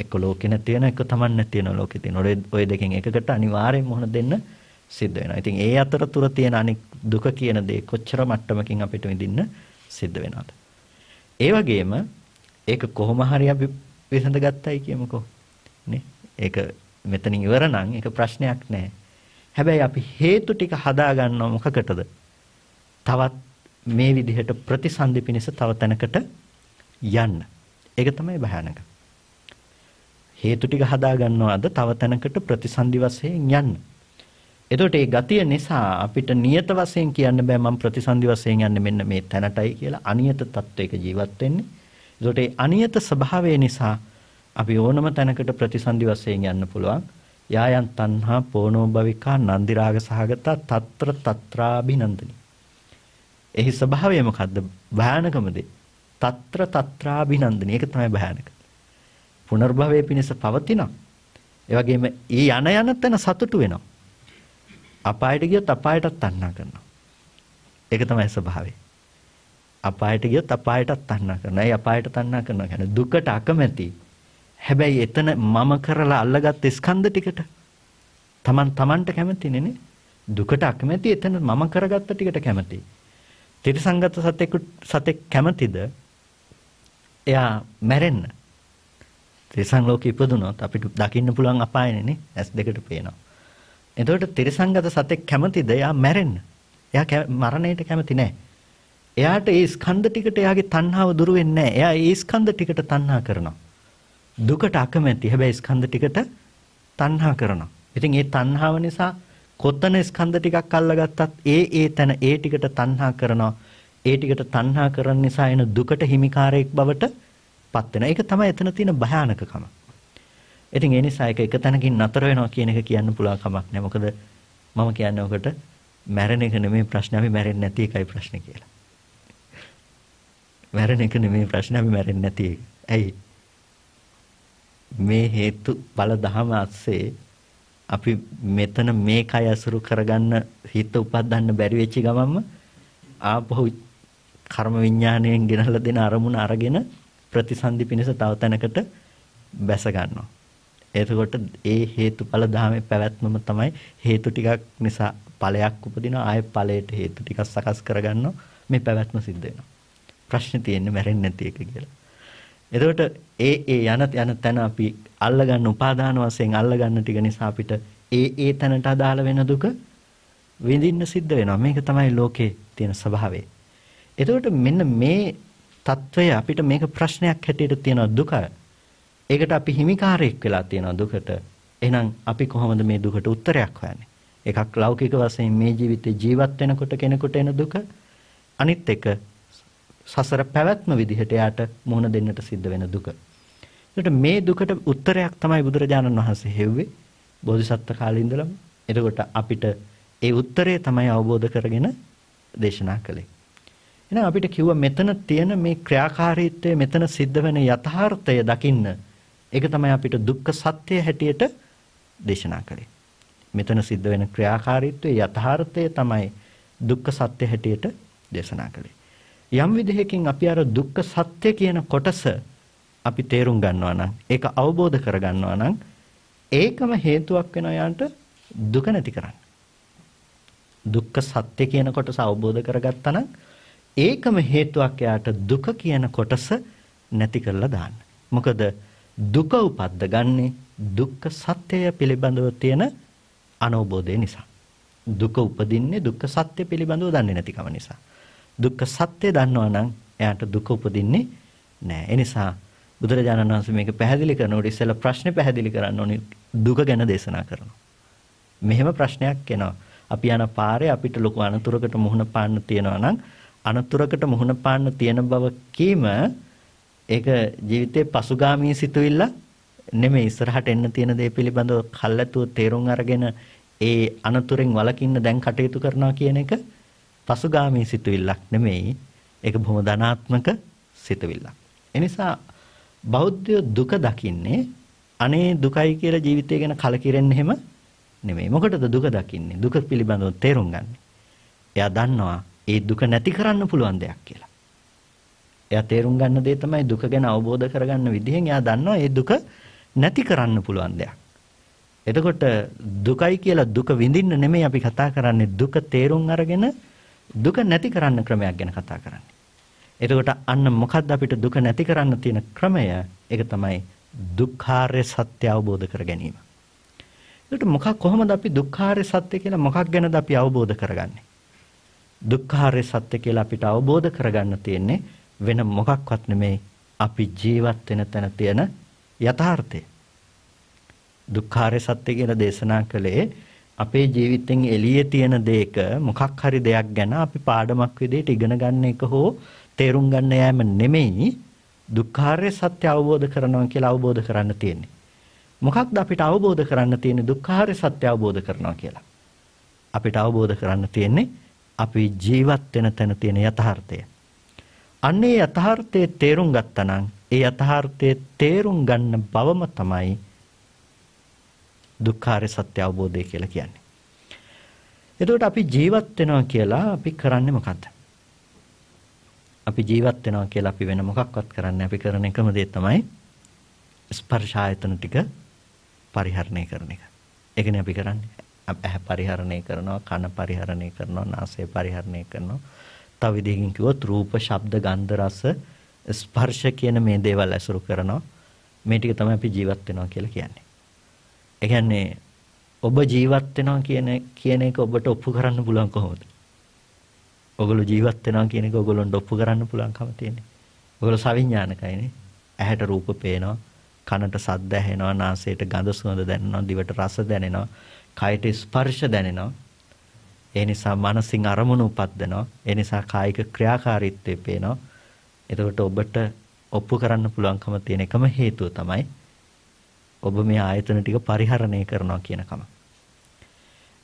එක්ක ලෝකේ නැති වෙන එක්ක තමන් නැති වෙන ලෝකේ තියෙන. ඔය දෙකෙන් එකකට අනිවාර්යයෙන් මොහොන දෙන්න සිද්ධ වෙනවා. ඉතින් ඒ අතරතුර තියෙන අනික් දුක කියන දේ කොච්චර මට්ටමකින් අපිට විඳින්න සිද්ධ වෙනවද? ඒ වගේම ඒක කොහොම හරි අපි විසඳගත්තයි කියමුකෝ. නේ? ඒක මෙතනින් ඉවර නම් ඒක ප්‍රශ්නයක් නෑ. හැබැයි අපි හේතු ටික හදා ගන්නව මොකකටද? තවත් මේ විදිහට ප්‍රතිසන්දි පිණිස තව තැනකට යන්න. ඒක තමයි භයානක. හේතු ටික හදා ගන්නවද තව තැනකට ප්‍රතිසන්දි වශයෙන් යන්න. එතකොට මේ ගතිය නිසා අපිට නියත වශයෙන් කියන්න බෑ මම ප්‍රතිසන්දි වශයෙන් යන්නේ මෙන්න මේ තැනටයි කියලා අනියත තත්වයක ජීවත් වෙන්නේ. එතකොට මේ අනියත ස්වභාවය නිසා අපි ඕනම තැනකට ප්‍රතිසන්දි වශයෙන් යන්න පුළුවන්. යායන් තණ්හා පෝනෝ භවිකා නන්දි රාග සහගත తත්‍ර తත්‍රාభిනන්දනි. එහි ස්වභාවය මොකද්ද? භයානකම දේ. తත්‍ර తත්‍රාభిනන්දනි. ඒක තමයි භයානක. පුනර්භවයේ පිණිස පවතිනවා. ඒ වගේම ඊ යන යන තැන සතුටු වෙනවා. අපායට ගියොත් අපායටත් තණ්හා කරනවා. ඒක තමයි ස්වභාවය. අපායට ගියොත් අපායටත් තණ්හා කරනවා. ඒ අපායට තණ්හා කරනවා කියන්නේ දුකට අකමැති. හැබැයි එතන මම කරලා අල්ලගත් ස්කන්ධ ටිකට Taman Tamanට කැමතිනේ නේ. දුකට අකමැති එතන මම කරගත්ත ටිකට කැමති. තිරසංගත සතෙක් සතෙක් කැමතිද? එයා මැරෙන්න. තිරසං ලෝකෙ ඉපදුනොත් අපිට දකින්න පුළුවන් අපායනේ නේ. ඇස් දෙකට පේනවා. එතකොට තිරසංගත සතෙක් කැමතිද? එයා මැරෙන්න. එයා මරණයට කැමති නෑ. එයාට ඒ ස්කන්ධ ටිකට එයාගේ තණ්හාව දුරු වෙන්නේ නෑ. එයා ඒ ස්කන්ධ ටිකට තණ්හා කරනවා. දුකට අකමැති. හැබැයි ස්කන්ධ ටිකට තණ්හා කරනවා. ඉතින් ඒ තණ්හාව නිසා කොතන ස්කන්ධ ටිකක් අල්ලගත්තත් ඒ ඒ තැන ඒ ටිකට තණ්හා කරනවා. ඒ ටිකට තණ්හා කරන නිසා එන දුකට හිමිකාරයෙක් බවට පත් වෙනවා. ඒක තමයි එතන තියෙන භයානකකම. ඉතින් ඒ නිසා ඒක එක තැනකින් නතර වෙනවා කියන එක කියන්න පුළුවන් කමක් නැහැ. මොකද මම කියන්නේ ඔකට මැරෙන එක නෙමෙයි ප්‍රශ්නේ අපි මැරෙන්නේ නැති එකයි ප්‍රශ්නේ කියලා. මැරෙන එක නෙමෙයි ප්‍රශ්නේ අපි මැරෙන්නේ නැති එක. ඇයි? මේ හේතු බල දහම අස්සේ අපි මෙතන මේ කය අසුරු කරගන්න හිත උපදින්න බැරි වෙච්ච ගමන්ම ආපහු කර්ම විඥාණයෙන් ගෙනල්ලා දෙන අරමුණ අරගෙන ප්‍රතිසන්දි පිණිස තව තැනකට බැස ගන්නවා. එතකොට ඒ හේතුඵල ධාමයේ පැවැත්මම තමයි හේතු ටිකක් නිසා ඵලයක් උපදිනවා. ආයේ ඵලයට හේතු ටිකක් සකස් කරගන්නවා. මේ පැවැත්ම සිද්ධ වෙනවා. ප්‍රශ්නේ තියෙන්නේ මැරෙන්නේ නැති එක කියලා. එතකොට ඒ ඒ යන යන තැන අපි අල්ලගන්න උපාදාන වශයෙන් අල්ලගන්න ටික නිසා අපිට ඒ ඒ තැනට අදාළ වෙන දුක විඳින්න සිද්ධ වෙනවා. මේක තමයි ලෝකේ තියෙන ස්වභාවය. එතකොට මෙන්න මේ తত্ত্বය අපිට මේක ප්‍රශ්නයක් හැටියට තියෙනවා. දුකයි ඒකට අපි හිමිකාරයෙක් වෙලා තියෙන දුකට. එහෙනම් අපි කොහොමද මේ දුකට උත්තරයක් හොයන්නේ? එකක් ලෞකික වශයෙන් මේ ජීවිතේ ජීවත් වෙනකොට කෙනෙකුට එන දුක. අනිත් එක සසර පැවැත්ම විදිහට යාට මුහුණ දෙන්නට සිද්ධ වෙන දුක. ඒකට මේ දුකට උත්තරයක් තමයි බුදුරජාණන් වහන්සේ හෙව්වේ බෝධිසත්ව කාලේ ඉඳලම. එතකොට අපිට ඒ උත්තරය තමයි අවබෝධ කරගෙන දේශනා කළේ. එහෙනම් අපිට කිව්වා මෙතන තියෙන මේ ක්‍රියාකාරීත්වය මෙතන සිද්ධ වෙන යථාර්ථය දකින්න. ඒක තමයි අපිට දුක්ඛ සත්‍ය හැටියට දේශනා කළේ. මෙතන සිද්ධ වෙන ක්‍රියාකාරීත්වයේ යථාර්ථය තමයි දුක්ඛ සත්‍ය හැටියට දේශනා කළේ. යම් විදිහකින් අපි අර දුක්ඛ සත්‍ය කියන කොටස අපි තේරුම් ගන්නවා නම් ඒක අවබෝධ කර ගන්නවා නම් ඒකම හේතුවක් වෙනවා යාන්ට දුක නැති කරන්න. දුක්ඛ සත්‍ය කියන කොටස අවබෝධ කරගත්තා නම් ඒකම හේතුවක් යාට දුක කියන කොටස නැති කරලා දාන්න. මොකද දුක උපද්ද ගන්නේ දුක්ඛ සත්‍යය පිළිබඳව තියෙන අනවබෝධය නිසා. දුක උපදින්නේ දුක්ඛ සත්‍ය පිළිබඳව දන්නේ නැතිකම නිසා. දුක්ඛ සත්‍ය දන්නවා නම් එයාට දුක උපදින්නේ නැහැ. ඒ නිසා බුදුරජාණන් වහන්සේ මේක පැහැදිලි කරනකොට ඉස්සෙල්ලා ප්‍රශ්නේ පැහැදිලි කරන්න ඕනේ දුක ගැන දේශනා කරනවා. මෙහෙම ප්‍රශ්නයක් එනවා. අපි යන පාරේ අපිට ලොකු අනතුරකට මුහුණ පාන්න තියෙනවා නම් අනතුරකට මුහුණ පාන්න තියෙන බව කීම ඒක ජීවිතේ පසුගාමී සිතුවිල්ල නෙමෙයි ඉස්සරහට එන්න තියෙන දේ පිළිබඳව කල්ැතුව තේරුම් අරගෙන ඒ අනතුරෙන් වළකින්න දැන් කටයුතු කරනවා කියන එක පසුගාමී සිතුවිල්ලක් නෙමෙයි. ඒක බොහොම ධනාත්මක සිතුවිල්ලක්. එනිසා බෞද්ධ දුක දකින්නේ අනේ දුකයි කියලා ජීවිතය ගැන කලකිරෙන්න හැම නෙමෙයි. මොකටද දුක දකින්නේ? දුක පිළිබඳව තේරුම් ගන්න. එයා දන්නවා ඒ දුක නැති කරන්න පුළුවන් දෙයක් කියලා. එයා තේරුම් ගන්න දේ තමයි දුක ගැන අවබෝධ කරගන්න විදිහෙන් එයා දන්නවා ඒ දුක නැති කරන්න පුළුවන් දෙයක්. එතකොට දුකයි කියලා දුක විඳින්න නෙමෙයි අපි කතා කරන්නේ දුක තේරුම් අරගෙන දුක නැති කරන්න ක්‍රමයක් ගැන කතා කරන්නේ. එතකොට අන්න මොකද්ද අපිට දුක නැති කරන්න තියෙන ක්‍රමය? ඒක තමයි දුක්ඛාරය සත්‍ය අවබෝධ කර ගැනීම. එතකොට මොකක් කොහොමද අපි දුක්ඛාරය සත්‍ය කියලා මොකක් ගැනද අපි අවබෝධ කරගන්නේ? දුක්ඛාරය සත්‍ය කියලා අපිට අවබෝධ කරගන්න තියෙන්නේ වෙන මොකක්වත් නෙමෙයි අපි ජීවත් වෙන තැන තියෙන යථාර්ථය. දුක්ඛාරය සත්‍ය කියලා දේශනා කළේ අපේ ජීවිතෙන් එළියේ තියෙන දෙයක මොකක් හරි දෙයක් ගැන අපි පාඩමක් විදිහට ඉගෙන ගන්න එක හෝ තේරුම් ගන්න යෑම නෙමෙයි දුක්ඛාරය සත්‍ය අවබෝධ කරනවා කියලා අවබෝධ කරන්න තියෙන්නේ. මොකක්ද අපිට අවබෝධ කරන්න තියෙන්නේ දුක්ඛාරය සත්‍ය අවබෝධ කරනවා කියලා. අපිට අවබෝධ කරන්න තියෙන්නේ අපි ජීවත් වෙන තැන තියෙන යථාර්ථය. අන්නේ යථාර්ථයේ තේරුම් ගත්තා නම් ඒ යථාර්ථයේ තේරුම් ගන්න බවම තමයි දුක්ඛාරය සත්‍ය අවබෝධය කියලා කියන්නේ. එතකොට අපි ජීවත් වෙනවා කියලා අපි කරන්නේ මොකද්ද? අපි ජීවත් වෙනවා කියලා අපි වෙන මොකක්වත් කරන්නේ අපි කරන එකම දේ තමයි ස්පර්ශ ආයතන ටික පරිහරණය කරන එක. ඒකනේ අපි කරන්නේ. ඇහැ පරිහරණය කරනවා, කන පරිහරණය කරනවා, නාසය පරිහරණය කරනවා. තව විදිහකින් කිව්වොත් රූප, ශබ්ද, ගන්ධ, රස, ස්පර්ශ කියන මේ දේවල් ඇසුරු කරනවා. මේ ටික තමයි අපි ජීවත් වෙනවා කියලා කියන්නේ. ඒ කියන්නේ ඔබ ජීවත් වෙනවා කියන කියන එක ඔබට ඔප්පු කරන්න පුළුවන් කොහොමද? ඔගොල්ලෝ ජීවත් වෙනවා කියන එක ඔගොල්ලොන්ට ඔප්පු කරන්න පුළුවන්කම තියෙන්නේ. ඔගොල්ලෝ සවිඥානිකයිනේ. ඇහැට රූප පේනවා, කනට ශබ්ද ඇහෙනවා, නාසයට ගඳ සුවඳ දැනෙනවා, දිවට රස දැනෙනවා, කයට ස්පර්ශ දැනෙනවා. ඒ නිසා මනසින් අරමුණු උපද්දනවා. ඒ නිසා කායික ක්‍රියාකාරීත්වය පේනවා. එතකොට ඔබට ඔප්පු කරන්න පුළුවන්කම තියෙන එකම හේතුව තමයි ඔබ මේ ආයතන ටික පරිහරණය කරනවා කියනකම.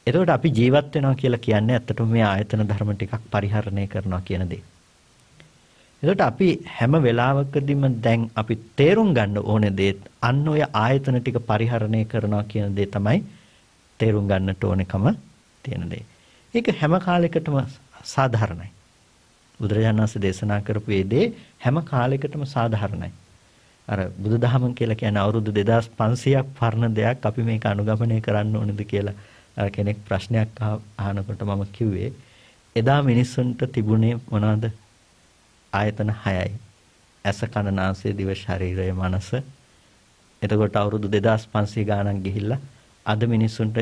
එතකොට අපි ජීවත් වෙනවා කියලා කියන්නේ ඇත්තටම මේ ආයතන ධර්ම ටිකක් පරිහරණය කරනවා කියන දේ. එතකොට අපි හැම වෙලාවකදීම දැන් අපි තේරුම් ගන්න ඕනේ දේ අන්න ඔය ආයතන ටික පරිහරණය කරනවා කියන දේ තමයි තේරුම් ගන්නට ඕනේකම තියෙන දේ. ඒක හැම කාලයකටම සාධාරණයි. බුදුරජාණන් වහන්සේ දේශනා කරපු මේ දේ හැම කාලයකටම සාධාරණයි. අර බුදුදහම කියලා කියන්නේ අවුරුදු 2500ක් පරණ දෙයක් අපි මේක අනුගමනය කරන්න ඕනේද කියලා කෙනෙක් ප්‍රශ්නයක් අහනකොට මම කිව්වේ එදා මිනිස්සුන්ට තිබුණේ මොනවද? ආයතන 6යි. ඇස කන නාසය දිව ශරීරය මනස. එතකොට අවුරුදු 2500 ගාණක් ගිහිල්ලා අද මිනිස්සුන්ට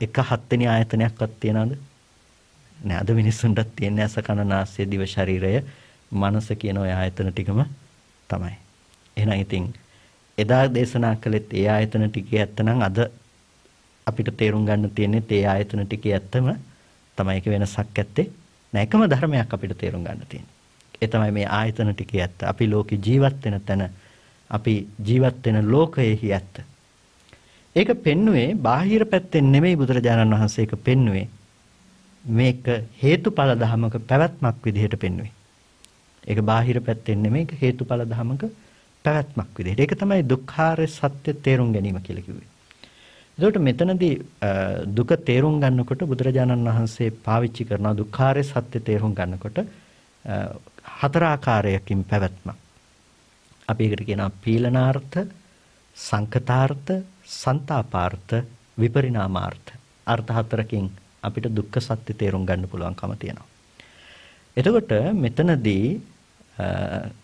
එක හත්වෙනි ආයතනයක්වත් තියනවද? නෑ අද මිනිස්සුන්ටත් තියෙන්නේ ඇස කන නාසය දිව ශරීරය මනස කියන ඔය ආයතන ටිකම තමයි. එහෙනම් ඉතින් එදා දේශනා කළෙත් ඒ ආයතන ටිකේ ඇත්තනම් අද අපිට තේරුම් ගන්න තියෙන්නේ තේ ආයතන ටිකේ ඇත්තම තමයි ඒක වෙනසක් ඇත්තේ නෑ එකම ධර්මයක් අපිට තේරුම් ගන්න තියෙන්නේ. ඒ තමයි මේ ආයතන ටිකේ ඇත්ත. අපි ලෝකේ ජීවත් වෙන තැන අපි ජීවත් වෙන ලෝකයේහි ඇත්ත. ඒක පෙන්නුවේ බාහිර පැත්තෙන් නෙමෙයි බුදුරජාණන් වහන්සේ ඒක පෙන්නුවේ. මේක හේතුඵල ධමක පැවැත්මක් විදිහට පෙන්වුවේ. ඒක බාහිර පැත්තෙන් නෙමෙයි ඒක හේතුඵල ධමක පැවැත්මක් විදිහට. ඒක තමයි දුක්ඛාර සත්‍ය තේරුම් ගැනීම කියලා කිව්වේ. එතකොට මෙතනදී දුක තේරුම් ගන්නකොට බුදුරජාණන් වහන්සේ පාවිච්චි කරන දුක්ඛාරය සත්‍ය තේරුම් ගන්නකොට හතර ආකාරයකින් පැවැත්ම. අපි ඒකට කියනවා පීලනාර්ථ, සංකතාර්ථ, සන්තාපාර්ථ, විපරිණාමාර්ථ. අර්ථ හතරකින් අපිට දුක්ඛ සත්‍ය තේරුම් ගන්න පුළුවන්කම තියෙනවා. එතකොට මෙතනදී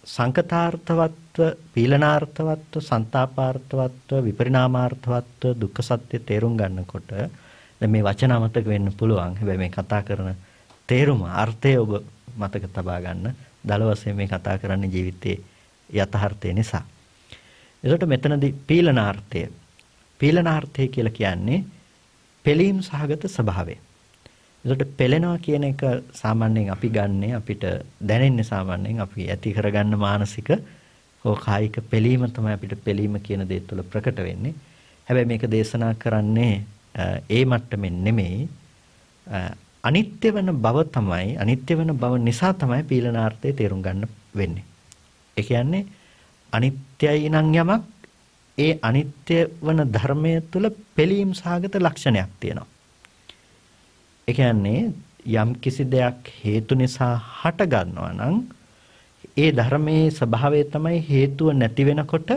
සංකතාර්ථවත්ව පීලනාර්ථවත්ව සන්තාපාර්ථවත්ව විපරිණාමාර්ථවත්ව දුක්ඛ සත්‍ය තේරුම් ගන්නකොට දැන් මේ වචන අමතක වෙන්න පුළුවන්. හැබැයි මේ කතා කරන තේරුම අර්ථය ඔබ මතක තබා ගන්න දල වශයෙන් මේ කතා කරන්නේ ජීවිතයේ යථාර්ථය නිසා. එතකොට මෙතනදී පීලනාර්ථය. පීලනාර්ථය කියලා කියන්නේ පෙලීම් සහගත ස්වභාවය එතකොට පෙළෙනවා කියන එක සාමාන්‍යයෙන් අපි ගන්නෙ අපිට දැනෙන්නේ සාමාන්‍යයෙන් අපි ඇති කරගන්න මානසික හෝ කායික පෙළීම තමයි අපිට පෙළීම කියන දේ තුළ ප්‍රකට වෙන්නේ. හැබැයි මේක දේශනා කරන්නේ ඒ මට්ටමින් නෙමෙයි අනිත්‍ය වෙන බව තමයි අනිත්‍ය වෙන බව නිසා තමයි පීලනාර්ථය තේරුම් ගන්න වෙන්නේ. ඒ කියන්නේ අනිත්‍යයි නම් යමක් ඒ අනිත්‍ය වන ධර්මය තුළ පෙළීම් සහගත ලක්ෂණයක් තියෙනවා. ඒ කියන්නේ යම් කිසි දෙයක් හේතු නිසා හට ගන්නවා නම් ඒ ධර්මයේ ස්වභාවය තමයි හේතුව නැති වෙනකොට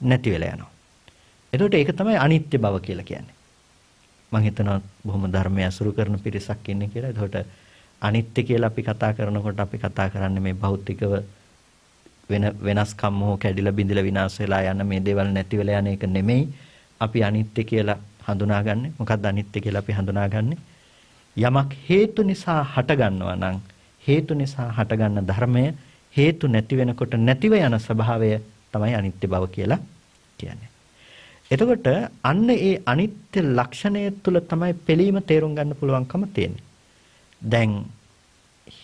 නැති වෙලා යනවා. එතකොට ඒක තමයි අනිත්‍ය බව කියලා කියන්නේ. මම හිතනවා බොහොම ධර්මය අසුරු කරන පිරිසක් ඉන්නේ කියලා. එතකොට අනිත්‍ය කියලා අපි කතා කරනකොට අපි කතා කරන්නේ මේ භෞතිකව වෙන වෙනස්කම් හෝ කැඩිලා බිඳිලා විනාශ වෙලා යන මේ දේවල් නැති වෙලා යන එක නෙමෙයි අපි අනිත්‍ය කියලා හඳුනාගන්නේ. මොකක්ද අනිත්‍ය කියලා අපි හඳුනාගන්නේ? යමක් හේතු නිසා හටගන්නවා නම් හේතු නිසා හටගන්න ධර්මය හේතු නැති වෙනකොට නැතිව යන ස්වභාවය තමයි අනිත්‍ය බව කියලා කියන්නේ. එතකොට අන්න ඒ අනිත්‍ය ලක්ෂණය තුළ තමයි පිළීම තේරුම් ගන්න පුළුවන්කම තියෙන්නේ. දැන්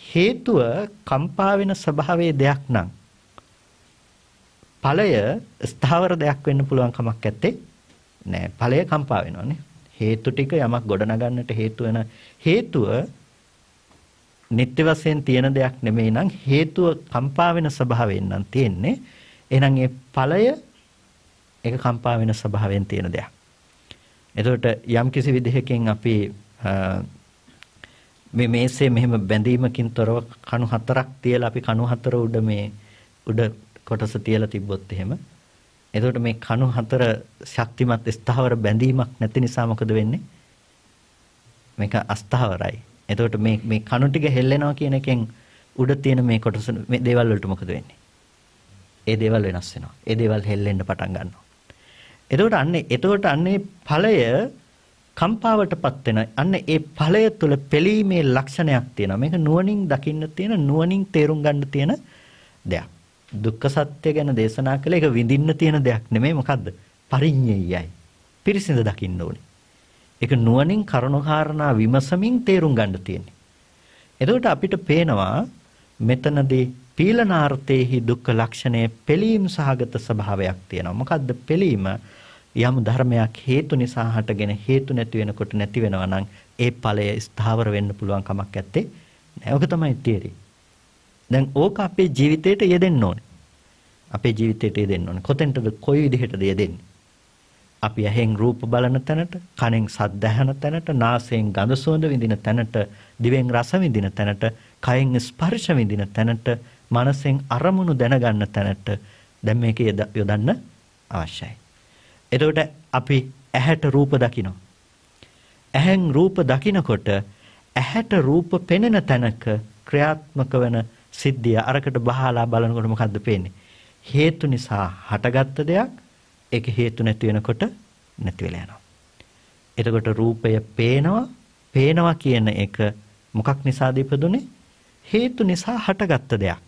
හේතුව කම්පා වෙන ස්වභාවයේ දෙයක් නම් ඵලය ස්ථාවර දෙයක් වෙන්න පුළුවන් කමක් නැත්තේ නෑ. ඵලය කම්පා වෙනවානේ හේතු ටික යමක් ගොඩනගන්නට හේතු වෙන හේතුව නිත්‍ය වශයෙන් තියෙන දෙයක් නෙමෙයි නම් හේතුව කම්පා වෙන ස්වභාවයෙන් නම් තියෙන්නේ. එහෙනම් ඒ ඵලය ඒක කම්පා වෙන ස්වභාවයෙන් තියෙන දෙයක්. එතකොට යම් කිසි විදිහකින් අපි මේ මේසේ මෙහෙම බැඳීමකින් තොරව කණු හතරක් තියලා අපි කණු හතර උඩ මේ උඩ කොටස තියලා තිබ්බොත් එහෙම. එතකොට මේ කණු හතර ශක්තිමත් ස්ථාවර බැඳීමක් නැති නිසා මොකද වෙන්නේ? මේක අස්ථාවරයි. එතකොට මේ මේ කණු ටික හෙල්ලෙනවා කියන එකෙන් උඩ තියෙන මේ කොටස මේ දේවල් වලට මොකද වෙන්නේ? ඒ දේවල් වෙනස් වෙනවා. ඒ දේවල් හෙල්ලෙන්න පටන් ගන්නවා. එතකොට අන්නේ එතකොට අන්නේ ඵලය කම්පාවටපත් වෙන අන්න ඒ ඵලය තුළ පෙළීමේ ලක්ෂණයක් තියෙනවා. මේක නුවණින් දකින්න තියෙන නුවණින් තේරුම් ගන්න තියෙන දෙයක්. දුක්ඛ සත්‍ය ගැන දේශනා කළේ ඒක විඳින්න තියෙන දෙයක් නෙමෙයි මොකද්ද? පරිඤ්ඤයයි. පිරිසිඳ දකින්න ඕනේ. ඒක නුවණින් කරුණාකාරණා විමසමින් තේරුම් ගන්න තියෙන්නේ. එතකොට අපිට පේනවා මෙතනදී පීලනාර්ථයේහි දුක්ඛ ලක්ෂණයේ පෙළීම් සහගත ස්වභාවයක් තියෙනවා. මොකද්ද පෙළීම? යම් ධර්මයක් හේතු නිසා හටගෙන හේතු නැති වෙනකොට නැති වෙනවා නම් ඒ ඵලය ස්ථාවර වෙන්න පුළුවන් කමක් නැත්තේ නෑ. ඔක තමයි තේරෙන්නේ. දැන් ඕක අපේ ජීවිතේට යෙදෙන්න ඕනේ. අපේ ජීවිතේට යෙදෙන්න ඕනේ. කොතෙන්ටද කොයි විදිහටද යෙදෙන්නේ? අපි ඇහෙන් රූප බලන තැනට, කනෙන් ශබ්ද ඇහෙන තැනට, නාසයෙන් ගඳ සුවඳ විඳින තැනට, දිවෙන් රස විඳින තැනට, කයෙන් ස්පර්ශ විඳින තැනට, මනසෙන් අරමුණු දැනගන්න තැනට දැන් මේක යොදන්න අවශ්‍යයි. එතකොට අපි ඇහැට රූප දකිනවා. ඇහෙන් රූප දකිනකොට ඇහැට රූප පෙනෙන තැනක ක්‍රියාත්මක වෙන සිද්ධිය අරකට බහලා බලනකොට මොකද්ද පේන්නේ? හේතු නිසා හටගත්ත දෙයක් ඒක හේතු නැති වෙනකොට නැති වෙලා යනවා. එතකොට රූපය පේනවා පේනවා කියන එක මොකක් නිසාද ඉපදුනේ? හේතු නිසා හටගත්ත දෙයක්.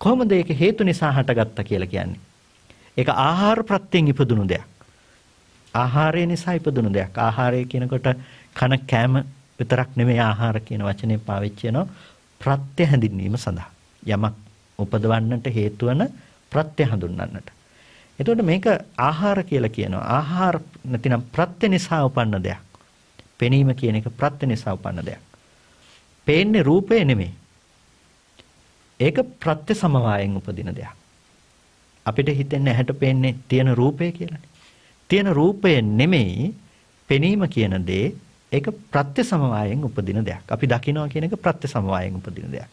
කොහොමද ඒක හේතු නිසා හටගත්තා කියලා කියන්නේ? ඒක ආහාර ප්‍රත්‍යයෙන් ඉපදුණු දෙයක්. ආහාරය නිසා ඉපදුණු දෙයක්. ආහාරය කියනකොට කන කෑම විතරක් නෙමෙයි ආහාර කියන වචනේ පාවිච්චි වෙනවා ප්‍රත්‍ය හැඳින්වීම සඳහා. යමක් උපදවන්නට හේතු වන ප්‍රත්‍ය හඳුන්වන්නට. එතකොට මේක ආහාර කියලා කියනවා. ආහාර නැතිනම් ප්‍රත්‍ය නිසා උපන්න දෙයක්. පෙනීම කියන එක ප්‍රත්‍ය නිසා උපන්න දෙයක්. පේන්නේ රූපේ නෙමෙයි. ඒක ප්‍රත්‍ය සමவாயෙන් උපදින දෙයක්. අපිට හිතෙන්නේ ඇහැට පේන්නේ තියෙන රූපය කියලානේ. තියෙන රූපය නෙමෙයි පෙනීම කියන දේ ඒක ප්‍රත්‍ය සමவாயෙන් උපදින දෙයක්. අපි දකිනවා කියන එක ප්‍රත්‍ය සමவாயෙන් උපදින දෙයක්.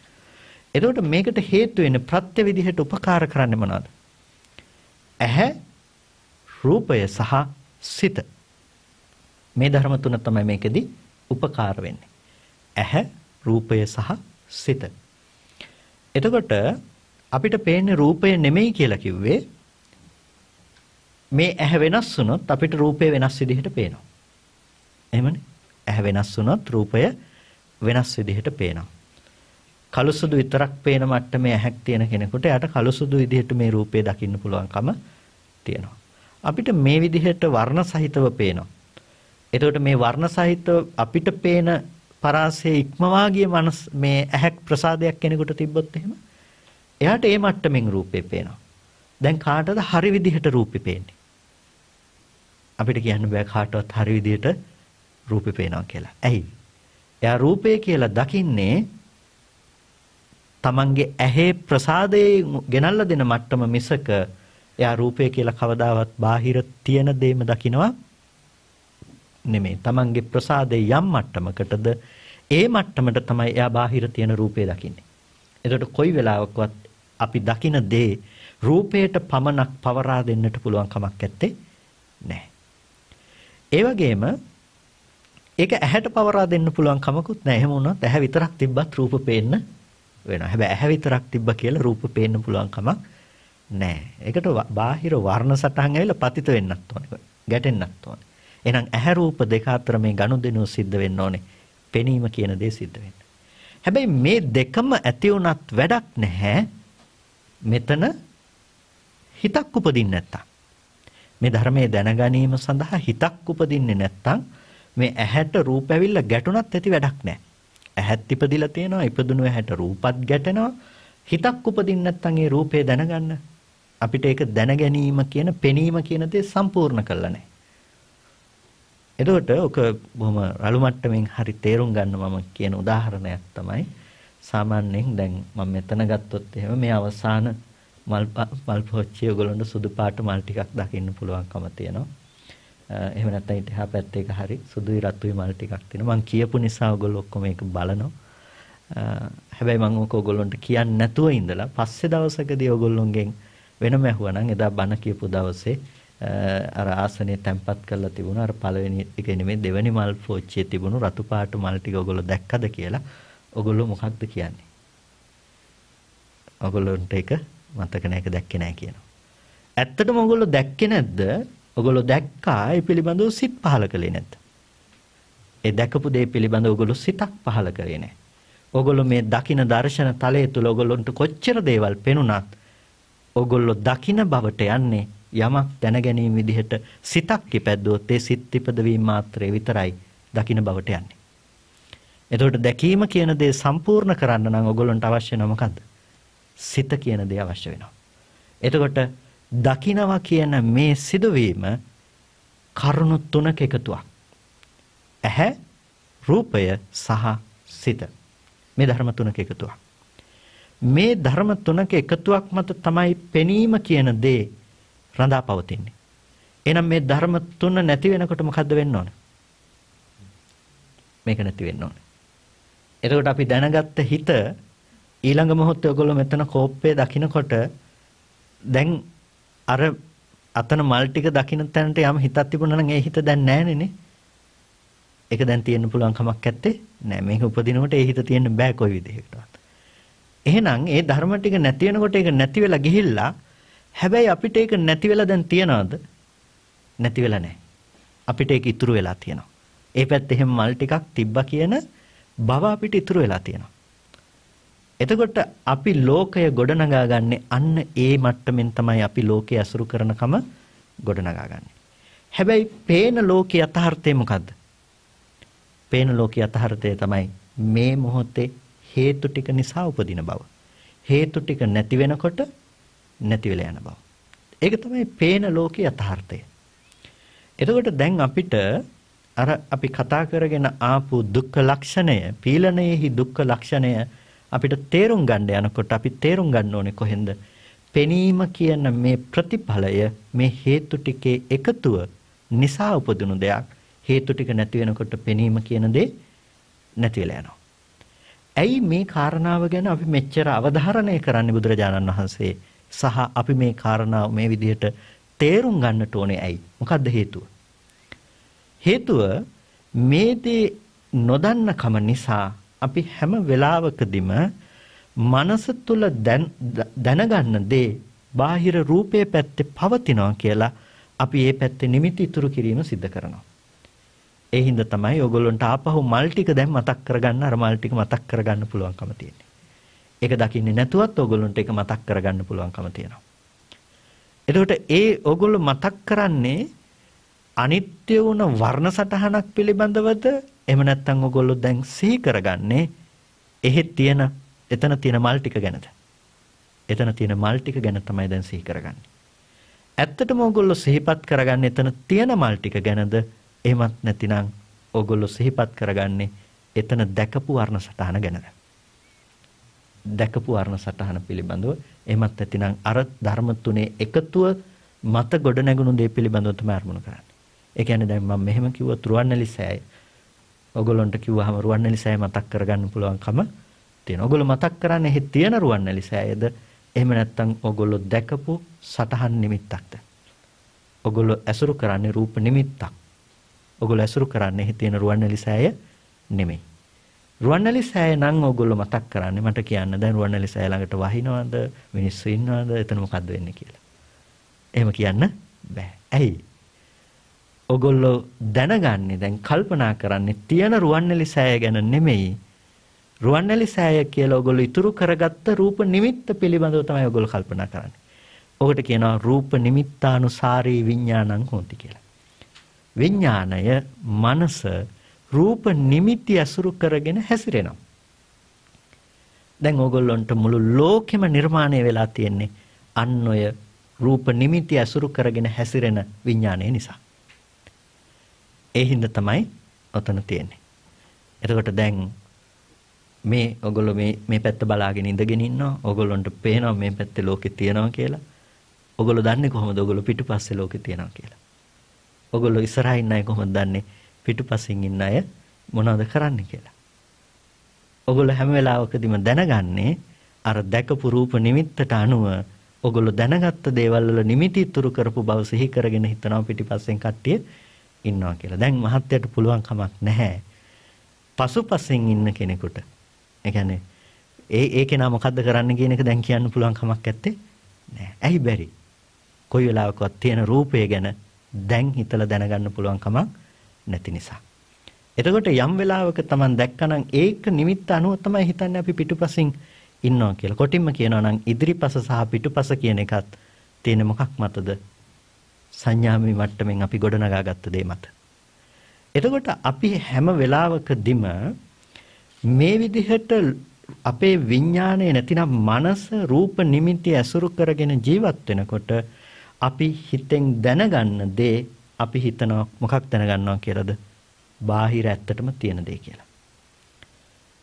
එතකොට මේකට හේතු වෙන ප්‍රත්‍ය විදිහට උපකාර කරන්නේ මොනවද? ඇහැ, රූපය සහ සිත. මේ ධර්ම තුන තමයි මේකෙදි උපකාර වෙන්නේ. ඇහැ, රූපය සහ සිත. එතකොට අපිට පේන්නේ රූපය නෙමෙයි කියලා කිව්වේ මේ ඇහැ වෙනස් වුණොත් අපිට රූපය වෙනස් විදිහට පේනවා. එහෙමනේ. ඇහැ වෙනස් වුණොත් රූපය වෙනස් විදිහට පේනවා. කළුසුදු විතරක් පේන මට්ටමේ ඇහැක් තියෙන කෙනෙකුට යාට කළුසුදු විදිහට මේ රූපය දකින්න පුළුවන්කම තියෙනවා. අපිට මේ විදිහට වර්ණ සහිතව පේනවා. එතකොට මේ වර්ණ සහිතව අපිට පේන පරාසයේ ඉක්මවා ගිය මනස් මේ ඇහැක් ප්‍රසාදයක් කෙනෙකුට තිබ්බොත් එහෙම එයාට ඒ මට්ටමින් රූපේ පේනවා. දැන් කාටද හරි විදිහට රූපේ පේන්නේ? අපිට කියන්න බෑ කාටවත් හරි විදිහට රූපේ පේනවා කියලා. ඇයි? එයා රූපේ කියලා දකින්නේ තමන්ගේ ඇහි ප්‍රසාදයේ ගෙනල්ලා දෙන මට්ටම මිසක එයා රූපය කියලා කවදාවත් බාහිර තියෙන දෙයක්ම දකිනවා නෙමෙයි. තමන්ගේ ප්‍රසාදයේ යම් මට්ටමකටද ඒ මට්ටමට තමයි එයා බාහිර තියෙන රූපය දකින්නේ. එතකොට කොයි වෙලාවකවත් අපි දකින දේ රූපයට පමණක් පවරා දෙන්නට පුළුවන් කමක් නැත්තේ නැහැ. ඒ වගේම ඒක ඇහැට පවරා දෙන්න පුළුවන් කමකුත් නැහැ. එහෙම වුණත් ඇහැ විතරක් තිබ්බත් රූප පේන්න වෙනවා. හැබැයි ඇහැ විතරක් තිබ්බ කියලා රූප පේන්න පුළුවන් කමක් නැහැ. ඒකට බාහිර වර්ණ සටහන් ඇවිල්ලා පතිත වෙන්නත් ඕනේ. ගැටෙන්නත් ඕනේ. එහෙනම් ඇහැ රූප දෙක අතර මේ ගනුදෙනුව සිද්ධ වෙන්න ඕනේ. පෙනීම කියන දේ සිද්ධ වෙන්න. හැබැයි මේ දෙකම ඇති වුණත් වැඩක් නැහැ. මෙතන හිතක් උපදින්නේ නැත්තම්. මේ ධර්මයේ දැනගැනීම සඳහා හිතක් උපදින්නේ නැත්තම් මේ ඇහැට රූප ඇවිල්ලා ගැටුණත් ඇති වැඩක් නැහැ. ඇහත් ඉපදිලා තියෙනවා, ඉපදුණු ඇහැට රූපත් ගැටෙනවා. හිතක් උපදින්න නැත්නම් ඒ රූපේ දැනගන්න අපිට ඒක දැන ගැනීම කියන පෙනීම කියන දේ සම්පූර්ණ කරලා නැහැ. එතකොට ඔක බොහොම රළු මට්ටමින් හරි තේරුම් ගන්න මම කියන උදාහරණයක් තමයි සාමාන්‍යයෙන් දැන් මම මෙතන ගත්තොත් එහෙම මේ අවසාන මල් මල් පොච්චිය ඔයගොල්ලන්ට සුදු පාට මල් ටිකක් දකින්න පුළුවන්කම තියෙනවා. එහෙම නැත්නම් ඊට එහා පැත්තේ එක හරි සුදුයි රතුයි මල් ටිකක් තියෙනවා. මම කියපු නිසා ඔයගොල්ලෝ ඔක්කොම මේක බලනවා. හැබැයි මම ඕක ඔයගොල්ලොන්ට කියන්නේ නැතුව ඉඳලා පස්සේ දවසකදී ඔයගොල්ලොන්ගෙන් වෙනම ඇහුවා නම් එදා බණ කියපු දවසේ අර ආසනය තැම්පත් කරලා තිබුණා අර පළවෙනි එක නෙමෙයි දෙවෙනි මල් පෝච්චියේ තිබුණු රතු පාට මල් ටික ඔයගොල්ලෝ දැක්කද කියලා ඔයගොල්ලෝ මොකක්ද කියන්නේ? ඔයගොල්ලන්ට ඒක මතක නැහැ දැක්කේ නැහැ කියනවා. ඇත්තටම ඔයගොල්ලෝ දැක්කේ නැද්ද? ඔයගොල්ලෝ දැක්කා ඒ පිළිබඳව සිත් පහල කළේ නැද්ද? ඒ දැකපු දේ පිළිබඳව ඔයගොල්ලෝ සිතක් පහල කරේ නැහැ. ඔයගොල්ලෝ මේ දකින දර්ශන තලයේ තුල ඔයගොල්ලන්ට කොච්චර දේවල් පෙනුණත් ඔයගොල්ලෝ දකින බවට යන්නේ යමක් දැනගැනීම විදිහට සිතක් ඉපැද්දුවොත් ඒ සිත් ඉපදවීම මාත්‍රේ විතරයි දකින බවට යන්නේ. එතකොට දැකීම කියන දේ සම්පූර්ණ කරන්න නම් ඔයගොල්ලන්ට අවශ්‍ය වෙන මොකද්ද? සිත කියන දේ අවශ්‍ය වෙනවා. එතකොට දකිනවා කියන මේ සිදුවීම කරුණු තුනක එකතුවක්. ඇහැ, රූපය සහ සිත. මේ ධර්ම තුනක එකතුවක්. මේ ධර්ම තුනක එකතුවක් මත තමයි පෙනීම කියන දේ රඳා පවතින්නේ. එහෙනම් මේ ධර්ම තුන නැති වෙනකොට මොකද්ද වෙන්න ඕන? මේක නැති වෙන්න ඕන. එතකොට අපි දැනගත්ත හිත ඊළඟ මොහොතේ ඔයගොල්ලෝ මෙතන කෝප්පේ දකින්නකොට දැන් අර අතන මල් ටික දකින්න තැනට යම් හිතක් තිබුණා නම් ඒ හිත දැන් නැහැනේ නේ. ඒක දැන් තියෙන්න පුළුවන් කමක් නැත්තේ. නෑ මේක උපදිනකොට ඒ හිත තියෙන්න බෑ කොයි විදිහකටවත්. එහෙනම් ඒ ධර්ම ටික නැති වෙනකොට ඒක නැති වෙලා ගිහිල්ලා හැබැයි අපිට ඒක නැති වෙලා දැන් තියනවද? නැති වෙලා නැහැ. අපිට ඒක ඉතුරු වෙලා තියෙනවා. ඒ පැත්තේ එහෙම මල් ටිකක් තිබ්බා කියන බව අපිට ඉතුරු වෙලා තියෙනවා. එතකොට අපි ලෝකය ගොඩනගා ගන්නේ අන්න ඒ මට්ටමින් තමයි අපි ලෝකය අසුරු කරනකම ගොඩනගා ගන්නේ. හැබැයි පේන ලෝකයේ යථාර්ථය මොකද්ද? පේන ලෝකයේ යථාර්ථය තමයි මේ මොහොතේ හේතු ටික නිසා උපදින බව. හේතු ටික නැති වෙනකොට නැති වෙලා යන බව. ඒක තමයි පේන ලෝකයේ යථාර්ථය. එතකොට දැන් අපිට අර අපි කතා කරගෙන ආපු දුක්ඛ ලක්ෂණය, පීලනයේහි දුක්ඛ ලක්ෂණය අපිට තේරුම් ගන්න යනකොට අපි තේරුම් ගන්න ඕනේ කොහෙන්ද? පෙනීම කියන මේ ප්‍රතිඵලය මේ හේතු ටිකේ එකතුව නිසා උපදිනු දෙයක්. හේතු ටික නැති වෙනකොට පෙනීම කියන දේ නැති වෙලා යනවා. ඇයි මේ කාරණාව ගැන අපි මෙච්චර අවධාරණය කරන්නේ බුදුරජාණන් වහන්සේ සහ අපි මේ කාරණාව මේ විදිහට තේරුම් ගන්නට ඕනේ ඇයි? මොකද්ද හේතුව? හේතුව මේ දේ නොදන්න කම නිසා අපි හැම වෙලාවකදීම මනස තුල දැනගන්න දේ බාහිර රූපයේ පැත්තේ පවතිනවා කියලා අපි ඒ පැත්තේ නිමිති ඉතුරු කිරීම සිද්ධ කරනවා. ඒ හින්දා තමයි ඔයගොල්ලන්ට ආපහු මල් ටික දැන් මතක් කරගන්න අර මල් ටික මතක් කරගන්න පුළුවන්කම තියෙන්නේ. ඒක දකින්නේ නැතුවත් ඔයගොල්ලන්ට ඒක මතක් කරගන්න පුළුවන්කම තියෙනවා. එතකොට ඒ ඔයගොල්ලෝ මතක් කරන්නේ අනිත්‍ය වුණ වර්ණ සටහනක් පිළිබඳවද එහෙම නැත්නම් ඔයගොල්ලෝ දැන් සිහි කරගන්නේ එහෙ තියෙන එතන තියෙන මල් ටික ගැනද? එතන තියෙන මල් ටික ගැන තමයි දැන් සිහි කරගන්නේ. ඇත්තටම ඔයගොල්ලෝ සිහිපත් කරගන්නේ එතන තියෙන මල් ටික ගැනද? එහෙමත් නැතිනම් ඔයගොල්ලෝ සිහිපත් කරගන්නේ එතන දැකපු වර්ණ සටහන ගැනද? දැකපු වර්ණ සටහන පිළිබඳව එහෙමත් නැතිනම් අර ධර්ම තුනේ එකතුව මත ගොඩ නැගුණු දේ පිළිබඳව තමයි අරමුණු කරන්නේ. ඒ කියන්නේ දැන් මම මෙහෙම කිව්වොත් රුවන්වැලි සෑය. ඔයගොල්ලන්ට කිව්වහම රුවන්වැලි සෑය මතක් කරගන්න පුළුවන්කම තියෙනවා. ඔයගොල්ලෝ මතක් කරන්නේ එහි තියෙන රුවන්වැලි සෑයද? එහෙම නැත්නම් ඔයගොල්ලෝ දැකපු සටහන් නිමිත්තක්ද? ඔයගොල්ලෝ ඇසුරු කරන්නේ රූප නිමිත්තක්. ඔගොල්ලෝ ඇසුරු කරන්නේ තියෙන රුවන්වැලි සෑය නෙමෙයි. රුවන්වැලි සෑය නම් ඔයගොල්ලෝ මතක් කරන්නේ මට කියන්න දැන් රුවන්වැලි සෑය ළඟට වහිනවද මිනිස්සු ඉන්නවද එතන මොකද්ද වෙන්නේ කියලා. එහෙම කියන්න බෑ. ඇයි? ඔගොල්ලෝ දැනගන්නේ දැන් කල්පනා කරන්නේ තියෙන රුවන්වැලි සෑය ගැන නෙමෙයි. රුවන්වැලි සෑය කියලා ඔගොල්ලෝ ඉතුරු කරගත්ත රූප නිමිත්ත පිළිබඳව තමයි ඔගොල්ලෝ කල්පනා කරන්නේ. ඔකට කියනවා රූප නිමිත්තානුසාරී විඥානං හොಂತಿ කියලා. විඥාණය මනස රූප නිමිති ඇසුරු කරගෙන හැසිරෙනවා. දැන් ඕගොල්ලන්ට මුළු ලෝකෙම නිර්මාණය වෙලා තියෙන්නේ අන්න ඔය රූප නිමිති ඇසුරු කරගෙන හැසිරෙන විඥානය නිසා. ඒ හින්දා තමයි ඔතන තියෙන්නේ. එතකොට දැන් මේ ඔගොල්ලෝ මේ මේ පැත්ත බලාගෙන ඉඳගෙන ඉන්නවා. ඔගොල්ලන්ට පේනවා මේ පැත්තේ ලෝකෙ තියෙනවා කියලා. ඔගොල්ලෝ දන්නේ කොහොමද ඔගොල්ලෝ පිටුපස්සේ ලෝකෙ තියෙනවා කියලා? ඔගොල්ලෝ ඉස්සරහින් ඉන්න අය කොහොමද දන්නේ පිටුපසින් ඉන්න අය මොනවද කරන්නේ කියලා. ඔගොල්ලෝ හැම වෙලාවකදීම දැනගන්නේ අර දැකපු රූප නිමිත්තට අනුව ඔගොල්ලෝ දැනගත්ත දේවල් වල නිමිති ඉතුරු කරපු බව සිහි කරගෙන හිතනවා පිටිපස්සෙන් කට්ටිය ඉන්නවා කියලා. දැන් මහත්යට පුළුවන් කමක් නැහැ. පසුපසෙන් ඉන්න කෙනෙකුට. ඒ කියන්නේ ඒ ඒ කෙනා මොකද්ද කරන්න කියන එක දැන් කියන්න පුළුවන් කමක් නැත්තේ නෑ. ඇයි බැරි? කොයි වෙලාවකවත් තියෙන රූපය ගැන දැන් හිතලා දැනගන්න පුළුවන් කමක් නැති නිසා. එතකොට යම් වෙලාවක Taman දැක්කනම් ඒක නිමිත්ත අනුව තමයි හිතන්නේ අපි පිටුපසින් ඉන්නවා කියලා. කොටින්ම කියනවා නම් ඉදිරිපස සහ පිටුපස කියන එකත් තියෙන මොකක් මතද? සංඥාමි මට්ටමින් අපි ගොඩනගාගත්ත දේ මත. එතකොට අපි හැම වෙලාවකදීම මේ විදිහට අපේ විඥාණය නැතිනම් මනස රූප නිමිති ඇසුරු කරගෙන ජීවත් වෙනකොට අපි හිතෙන් දැනගන්න දේ අපි හිතනවා මොකක් දැනගන්නවා කියලාද? බාහිර ඇත්තටම තියෙන දේ කියලා.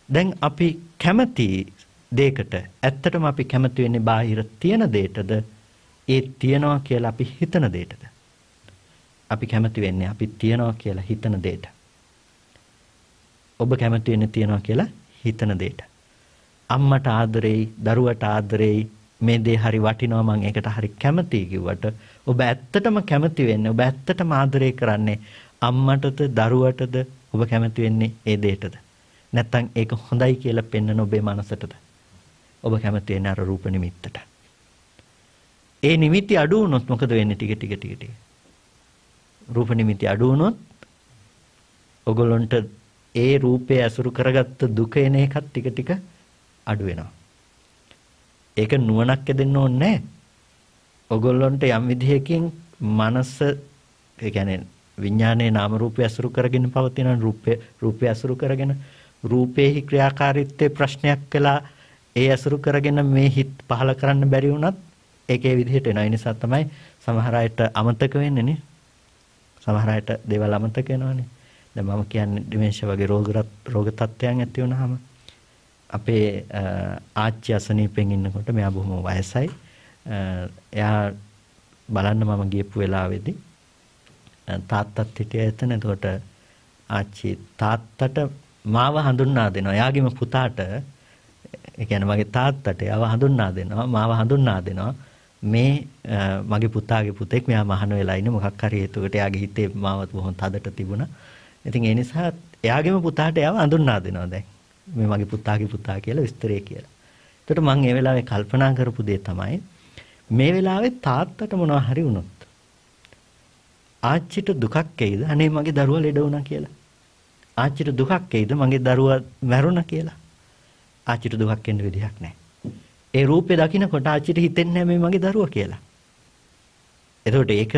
දැන් අපි කැමති දෙයකට ඇත්තටම අපි කැමති වෙන්නේ බාහිර තියෙන දෙයටද ඒ තියනවා කියලා අපි හිතන දෙයටද? අපි කැමති වෙන්නේ අපි තියනවා කියලා හිතන දෙයට. ඔබ කැමති වෙන්නේ තියනවා කියලා හිතන දෙයට. අම්මට ආදරෙයි, දරුවට ආදරෙයි, මේ දේ හරි වටිනවා මම ඒකට හරි කැමතියි කිව්වට ඔබ ඇත්තටම කැමති වෙන්නේ ඔබ ඇත්තටම ආදරය කරන්නේ අම්මටද දරුවටද ඔබ කැමති වෙන්නේ ඒ දෙයටද නැත්නම් ඒක හොඳයි කියලා පෙන්වන ඔබේ මනසටද ඔබ කැමති වෙන්නේ අර රූප නිමිත්තට ඒ නිමිති අඩු වුණොත් මොකද වෙන්නේ ටික ටික ටික ටික රූප නිමිති අඩු වුණොත් ඔගොල්ලන්ට ඒ රූපය ඇසුරු කරගත්ත දුක එන එකත් ටික ටික අඩු වෙනවා ඒක නුවණක් දෙන්න ඕනේ නැහැ. ඔගොල්ලන්ට යම් විදිහකින් මනස ඒ කියන්නේ විඥානයේ නාම රූපය අසුරු කරගෙන පවතින රූපය රූපය අසුරු කරගෙන රූපේහි ක්‍රියාකාරීත්වයේ ප්‍රශ්නයක් වෙලා ඒ අසුරු කරගෙන මේ හිත පහල කරන්න බැරි වුණත් ඒකේ විදිහට එනවා. ඒ නිසා තමයි සමහර අයට අමතක වෙන්නේ නේ. සමහර අයට දේවල් අමතක වෙනවානේ. දැන් මම කියන්නේ ඩිමෙන්ෂියා වගේ රෝග රෝග තත්ත්වයන් ඇති වුනහම අපේ ආච්චි අසනීපෙන් ඉන්නකොට මෙයා බොහොම වයසයි. එයා බලන්න මම ගියපු වෙලාවේදී තාත්තත් හිටියා එතන. එතකොට ආච්චි තාත්තට මාව හඳුන්වා දෙනවා. එයාගේම පුතාට ඒ කියන්නේ මගේ තාත්තට එයාව හඳුන්වා දෙනවා. මාව හඳුන්වා දෙනවා. මේ මගේ පුතාගේ පුතෙක් මෙයා මහාන වෙලා ඉන්නේ මොකක් හරි හේතුවකට එයාගේ හිතේ මාව බොහොම තදට තිබුණා. ඉතින් ඒ නිසා එයාගේම පුතාට එයාව හඳුන්වා දෙනවා දැන්. මේ මගේ පුතාගේ පුතා කියලා විස්තරය කියලා. එතකොට මම ඒ වෙලාවේ කල්පනා කරපු දේ තමයි මේ වෙලාවේ තාත්තට මොනවා හරි වුණොත් ආච්චිට දුකක් එයිද? අනේ මගේ දරුවා ලෙඩ වුණා කියලා. ආච්චිට දුකක් එයිද? මගේ දරුවා මැරුණා කියලා. ආච්චිට දුකක් එන්න විදිහක් නැහැ. ඒ රූපේ දකින්නකොට ආච්චිට හිතෙන්නේ නැහැ මේ මගේ දරුවා කියලා. එතකොට ඒක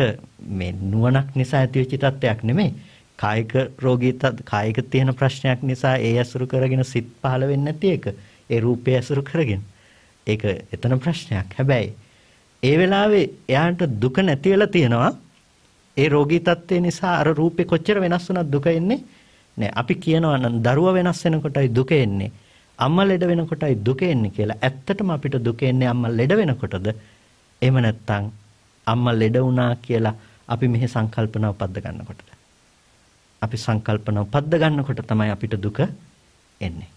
මේ නුවණක් නිසා ඇතිවෙච්ච තත්ත්වයක් නෙමෙයි. කායික රෝගී කායික තියෙන ප්‍රශ්නයක් නිසා ඒ ඇසුරු කරගෙන සිත් පහළ වෙන්නේ නැති එක. ඒ රූපය ඇසුරු කරගෙන. ඒක එතන ප්‍රශ්නයක්. හැබැයි ඒ වෙලාවේ එයාට දුක නැති වෙලා තියෙනවා. ඒ රෝගී තත්ත්වය නිසා අර රූපේ කොච්චර වෙනස් වුණත් දුක එන්නේ නෑ. අපි කියනවා නම් දරුවා වෙනස් වෙනකොටයි දුක එන්නේ. අම්මා ලෙඩ වෙනකොටයි දුක එන්නේ කියලා. ඇත්තටම අපිට දුක එන්නේ අම්මා ලෙඩ වෙනකොටද? එහෙම නැත්නම් අම්මා ලෙඩ වුණා කියලා අපි මෙහි සංකල්පන උපද්ද ගන්නකොටද? අපි සංකල්පන උපද්ද ගන්නකොට තමයි අපිට දුක එන්නේ.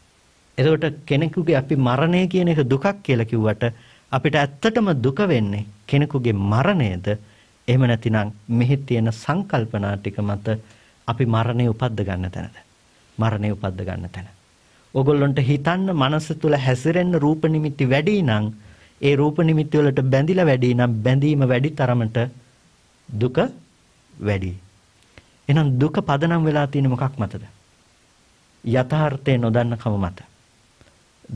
එතකොට කෙනෙකුගේ අපි මරණය කියන එක දුකක් කියලා කිව්වට අපිට ඇත්තටම දුක වෙන්නේ කෙනෙකුගේ මරණයද එහෙම නැතිනම් මෙහි තියෙන සංකල්පනා ටික මත අපි මරණය උපද්ද ගන්න තැනද? මරණය උපද්ද ගන්න තැන. ඕගොල්ලන්ට හිතන්න මනස තුල හැසිරෙන්න රූප නිමිති වැඩි නම් ඒ රූප නිමිති වලට බැඳිලා වැඩි නම් බැඳීම වැඩි තරමට දුක වැඩි. එහෙනම් දුක පදනම් වෙලා තියෙන්නේ මොකක් මතද? යථාර්ථය නොදන්න කම මත.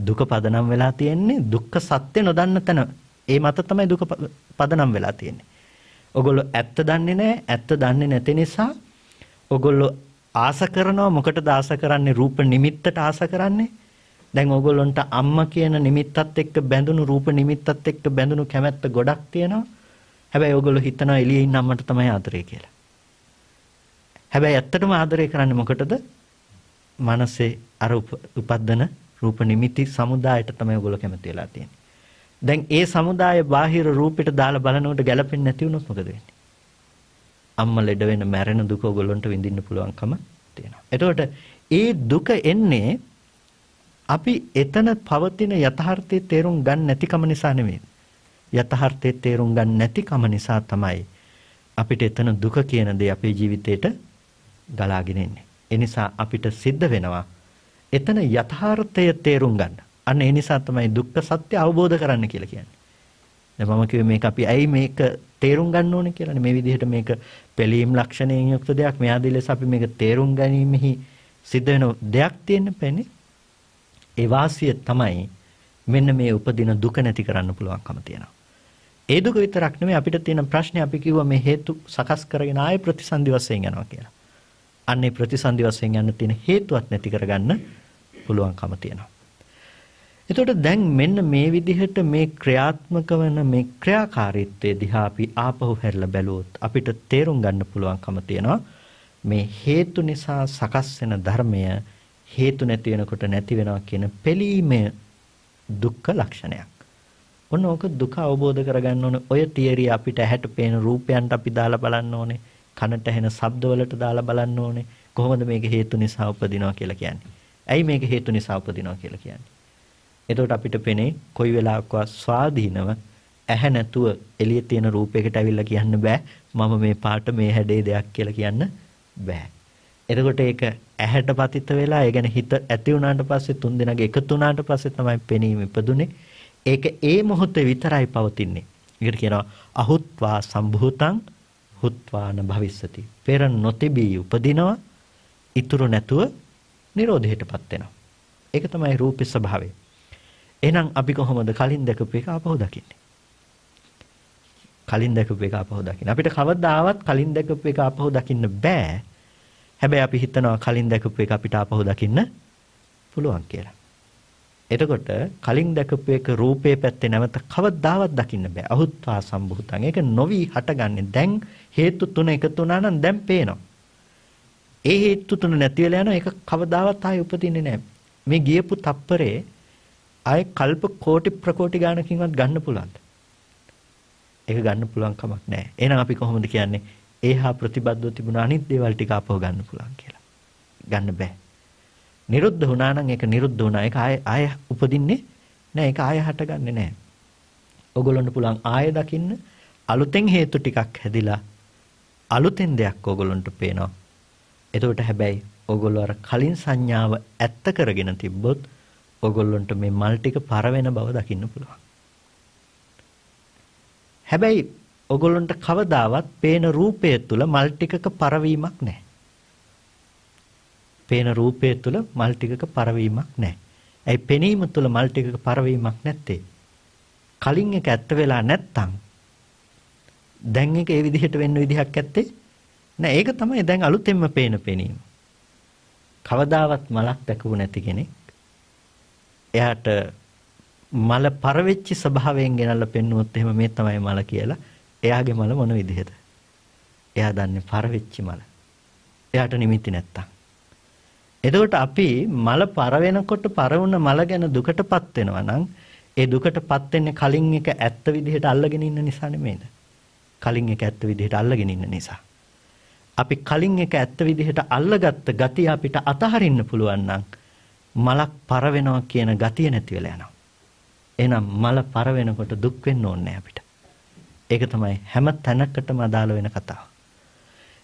දුක පදනම් වෙලා තියෙන්නේ දුක්ඛ සත්‍ය නොදන්න තැන. ඒ මත තමයි දුක පදනම් වෙලා තියෙන්නේ. ඔගොල්ලෝ ඇත්ත දන්නේ නැහැ. ඇත්ත දන්නේ නැති නිසා ඔගොල්ලෝ ආස කරනවා? මොකටද ආස කරන්නේ? රූප නිමිත්තට ආස කරන්නේ? දැන් ඕගොල්ලන්ට අම්මා කියන නිමිත්තත් එක්ක බැඳුණු රූප නිමිත්තත් එක්ක බැඳුණු කැමැත්ත ගොඩක් තියෙනවා. හැබැයි ඕගොල්ලෝ හිතනවා එළියේ ඉන්න අම්මට තමයි ආදරේ කියලා. හැබැයි ඇත්තටම ආදරේ කරන්නේ මොකටද? මනසේ අර උපද්දන රූප නිමිති සමුදායට තමයි ඔයගොල්ලෝ කැමති වෙලා තියෙන්නේ. දැන් ඒ සමුදාය බාහිර රූපෙට දාලා බලනකොට ගැලපෙන්නේ නැති වුණොත් මොකද වෙන්නේ? අම්මා ලෙඩ වෙන මැරෙන දුක ඔයගොල්ලන්ට විඳින්න පුළුවන්කම තියෙනවා. එතකොට ඒ දුක එන්නේ අපි එතන පවතින යථාර්ථයේ තේරුම් ගන්න නැතිකම නිසා නෙමෙයි. යථාර්ථයේ තේරුම් ගන්න නැතිකම නිසා තමයි අපිට එතන දුක කියන දේ අපේ ජීවිතේට ගලාගෙන එන්නේ. ඒ නිසා අපිට සිද්ධ වෙනවා එතන යථාර්ථය තේරුම් ගන්න. අන්න ඒ නිසා තමයි දුක්ඛ සත්‍ය අවබෝධ කරන්න කියලා කියන්නේ. දැන් මම කිව්වේ මේක අපි ඇයි මේක තේරුම් ගන්න ඕනේ කියලානේ මේ විදිහට මේක පිළීම් ලක්ෂණයෙන් යුක්ත දෙයක් මෙයාදී ලෙස අපි මේක තේරුම් ගැනීමෙහි සිද්ධ වෙන දෙයක් තියෙන්න පැනේ. ඒ වාසිය තමයි මෙන්න මේ උපදින දුක නැති කරන්න පුළුවන්කම තියෙනවා. ඒ දුක විතරක් නෙමෙයි අපිට තියෙන ප්‍රශ්නේ අපි කිව්වා මේ හේතු සකස් කරගෙන ආයේ ප්‍රතිසන්දි වශයෙන් යනවා කියලා. අන්නේ ප්‍රතිසන්දි වශයෙන් යන්න තියෙන හේතුවත් නැති කරගන්න පුළුවන්කම තියෙනවා. එතකොට දැන් මෙන්න මේ විදිහට මේ ක්‍රියාත්මක වන මේ ක්‍රියාකාරීත්වයේ දිහා අපි ආපහු හැරලා බැලුවොත් අපිට තේරුම් ගන්න පුළුවන්කම තියෙනවා මේ හේතු නිසා සකස් වෙන ධර්මය හේතු නැති වෙනකොට නැති වෙනවා කියන පිළීමේ දුක්ඛ ලක්ෂණයක්. ඔන්න ඕක දුක අවබෝධ කරගන්න ඕනේ. ඔය තියරිය අපිට ඇහැට පේන රූපයන්ට අපි දාලා බලන්න ඕනේ. කනට ඇහෙන ශබ්දවලට දාලා බලන්න ඕනේ. කොහොමද මේක හේතු නිසා උපදිනවා කියලා කියන්නේ. ඇයි මේක හේතු නිසා උපදිනවා කියලා කියන්නේ. එතකොට අපිට පෙනේ කොයි වෙලාවකවත් ස්වාධීනව ඇහැ නැතුව එළියේ තියෙන රූපයකට ඇවිල්ලා කියන්න බෑ මම මේ පාට මේ හැඩේ දෙයක් කියලා කියන්න බෑ. එතකොට ඒක ඇහැට පතිත වෙලා ඒ ගැන හිත ඇති වුණාට පස්සේ තුන් දෙනාගේ එකතු වුණාට පස්සේ තමයි පෙනීම ඉපදුනේ. ඒක ඒ මොහොතේ විතරයි පවතින්නේ. ඒකට කියනවා අහුත්වා සම්භූතං හුත්වාන භවිස්සති. පෙර නොතිබී උපදිනවා ඉතුරු නැතුව නිරෝධයටපත් වෙනවා. ඒක තමයි රූපේ ස්වභාවය. එහෙනම් අපි කොහොමද කලින් දැකපු එක ආපහු දකින්නේ? කලින් දැකපු එක ආපහු දකින්න. අපිට කවදාවත් කලින් දැකපු එක ආපහු දකින්න බෑ. හැබැයි අපි හිතනවා කලින් දැකපු එක අපිට ආපහු දකින්න පුළුවන් කියලා. එතකොට කලින් දැකපු එක රූපේ පැත්තේ නැවත කවදාවත් දකින්න බෑ. අහුත්වා සම්භූතං. ඒක නොවි හටගන්නේ. දැන් හේතු තුන එකතු වුණා නම් දැන් පේනවා. ඒ හේතු තුන නැති වෙලා යනවා. ඒක කවදාවත් ආයෙ උපදින්නේ නැහැ. මේ ගියපු තප්පරේ ආයෙ කල්ප කෝටි ප්‍රකෝටි ගානකින්වත් ගන්න පුළුවන්ද? ඒක ගන්න පුළුවන් කමක් නැහැ. එහෙනම් අපි කොහොමද කියන්නේ? ඒහා ප්‍රතිබද්ධව තිබුණ අනිත් දේවල් ටික අපව ගන්න පුළුවන් කියලා. ගන්න බෑ. නිරුද්ධ වුණා නම් ඒක නිරුද්ධ වුණා. ඒක ආයෙ ආයෙ උපදින්නේ නෑ. ඒක ආයෙ හටගන්නේ නෑ. ඔයගොල්ලන්ට පුළුවන් ආයෙ දකින්න අලුතෙන් හේතු ටිකක් හැදිලා අලුතෙන් දෙයක් ඔයගොල්ලන්ට පේනවා. එතකොට හැබැයි ඔයගොල්ලෝ අර කලින් සංඥාව ඇත්ත කරගෙන තිබ්බොත් ඔයගොල්ලන්ට මේ මල් ටික පර වෙන බව දකින්න පුළුවන්. හැබැයි ඔයගොල්ලන්ට කවදාවත් පේන රූපය තුල මල් ටිකක පරවීමක් නැහැ. පේන රූපය තුල මල් ටිකක පරවීමක් නැහැ. ඇයි පෙනීම තුල මල් ටිකක පරවීමක් නැත්තේ? කලින් එක ඇත්ත වෙලා නැත්තම් දැන් එක ඒ විදිහට වෙන්න විදිහක් ඇත්තේ නෑ ඒක තමයි දැන් අලුතෙන්ම පේන පෙනීම. කවදාවත් මලක් දැකපු නැති කෙනෙක් එයාට මල පරවෙච්ච ස්වභාවයෙන් ගෙනල්ලා පෙන්නුවොත් එහෙම මේ තමයි මල කියලා. එයාගේ මල මොන විදිහද? එයා දන්නේ පරවෙච්ච මල. එයාට නිමිති නැත්තම්. එතකොට අපි මල පර වෙනකොට පර වුණ මල ගැන දුකටපත් වෙනවා නම් ඒ දුකටපත් වෙන්නේ කලින් එක ඇත්ත විදිහට අල්ලගෙන ඉන්න නිසා නෙමෙයිද? කලින් එක ඇත්ත විදිහට අල්ලගෙන ඉන්න නිසා. අපි කලින් එක ඇත්ත විදිහට අල්ලගත්ත ගතිය අපිට අතහරින්න පුළුවන් නම් මලක් පර වෙනවා කියන ගතිය නැති වෙලා යනවා. එහෙනම් මල පර වෙනකොට දුක් වෙන්න ඕනේ අපිට. ඒක තමයි හැම තැනකටම අදාළ වෙන කතාව.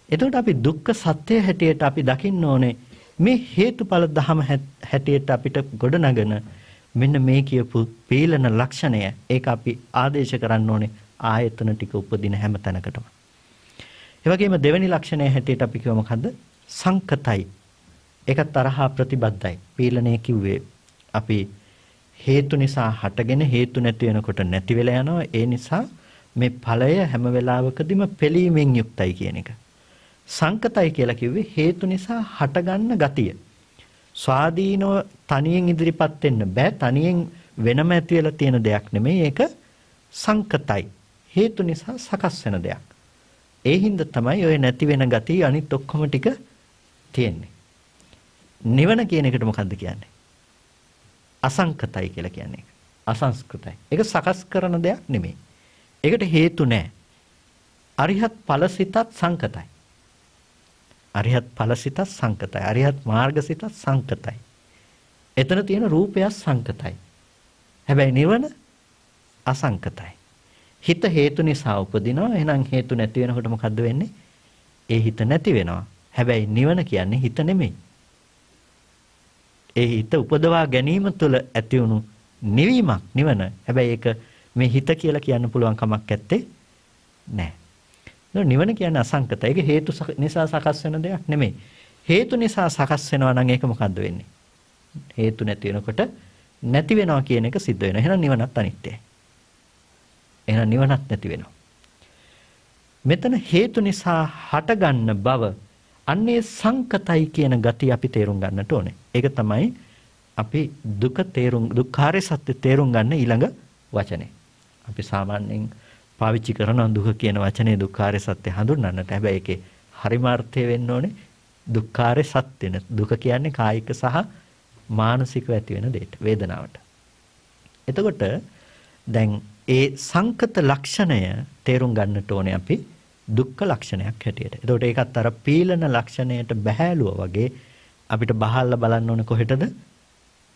එතකොට අපි දුක්ඛ සත්‍ය හැටියට අපි දකින්න ඕනේ මේ හේතුඵල ධම හැටියට අපිට ගොඩනගන මෙන්න මේ කියපු පීලන ලක්ෂණය ඒක අපි ආදේශ කරන්න ඕනේ ආයතන ටික උපදින හැම තැනකටම. ඒ වගේම දෙවෙනි ලක්ෂණය හැටියට අපි කිව්ව මොකද්ද? සංකතයි. ඒක තරහා ප්‍රතිබද්ධයි. පීලනය කිව්වේ අපි හේතු නිසා හටගෙන හේතු නැති වෙනකොට නැති වෙලා යනවා. ඒ නිසා මේ ඵලය හැම වෙලාවකදීම පෙළීමෙන් යුක්තයි කියන එක. සංකතයි කියලා කිව්වේ හේතු නිසා හටගන්න ගතිය. ස්වාධීනව තනියෙන් ඉදිරිපත් වෙන්න බෑ. තනියෙන් වෙනම ඇති වෙලා තියෙන දෙයක් නෙමෙයි. ඒක සංකතයි. හේතු නිසා සකස් වෙන දෙයක්. ඒ හින්දා තමයි ඔය නැති වෙන ගතිය අනිත් ඔක්කොම ටික තියෙන්නේ. නිවන කියන එකට මොකද්ද කියන්නේ? අසංකතයි කියලා කියන්නේ. අසංස්කෘතයි. ඒක සකස් කරන දෙයක් නෙමෙයි. ඒකට හේතු නැහැ. අරිහත් ඵලසිතත් සංකතයි. අරිහත් ඵලසිතත් සංකතයි. අරිහත් මාර්ගසිතත් සංකතයි. එතන තියෙන රූපය සංකතයි. හැබැයි නිවන අසංකතයි. හිත හේතු නිසා උපදිනවා. එහෙනම් හේතු නැති වෙනකොට මොකද්ද වෙන්නේ? ඒ හිත නැති වෙනවා. හැබැයි නිවන කියන්නේ හිත නෙමෙයි. ඒ හිත උපදවා ගැනීම තුළ ඇති වුණු නිවීමක් නිවන. හැබැයි ඒක මේ හිත කියලා කියන්න පුළුවන් කමක් නැත්තේ නෑ. නිවන කියන්නේ අසංකත. ඒක හේතු නිසා සකස් වෙන දෙයක් නෙමෙයි. හේතු නිසා සකස් වෙනවා නම් ඒක මොකද්ද වෙන්නේ? හේතු නැති වෙනකොට නැති වෙනවා කියන එක සිද්ධ වෙනවා. එහෙනම් නිවනත් අනිත්‍යයි. එහෙනම් නිවනත් නැති වෙනවා. මෙතන හේතු නිසා හටගන්න බව අන්නේ සංකතයි කියන ගතිය අපි තේරුම් ගන්නට ඕනේ. ඒක තමයි අපි දුක තේරුම් දුක්ඛාරය සත්‍ය තේරුම් ගන්න ඊළඟ වචනේ. අපි සාමාන්‍යයෙන් පාවිච්චි කරන දුක කියන වචනේ දුක්ඛාරය සත්‍ය හඳුන්වන්නට. හැබැයි ඒකේ හරිම අර්ථය වෙන්න ඕනේ දුක්ඛාරය සත්‍යන. දුක කියන්නේ කායික සහ මානසිකව ඇති වෙන දෙයට වේදනාවට. එතකොට දැන් ඒ සංකත ලක්ෂණය තේරුම් ගන්නට ඕනේ අපි දුක්ඛ ලක්ෂණයක් හැටියට. එතකොට ඒකත් අර පීලන ලක්ෂණයට බහැලුව වගේ අපිට බහල්ලා බලන්න ඕනේ කොහෙටද?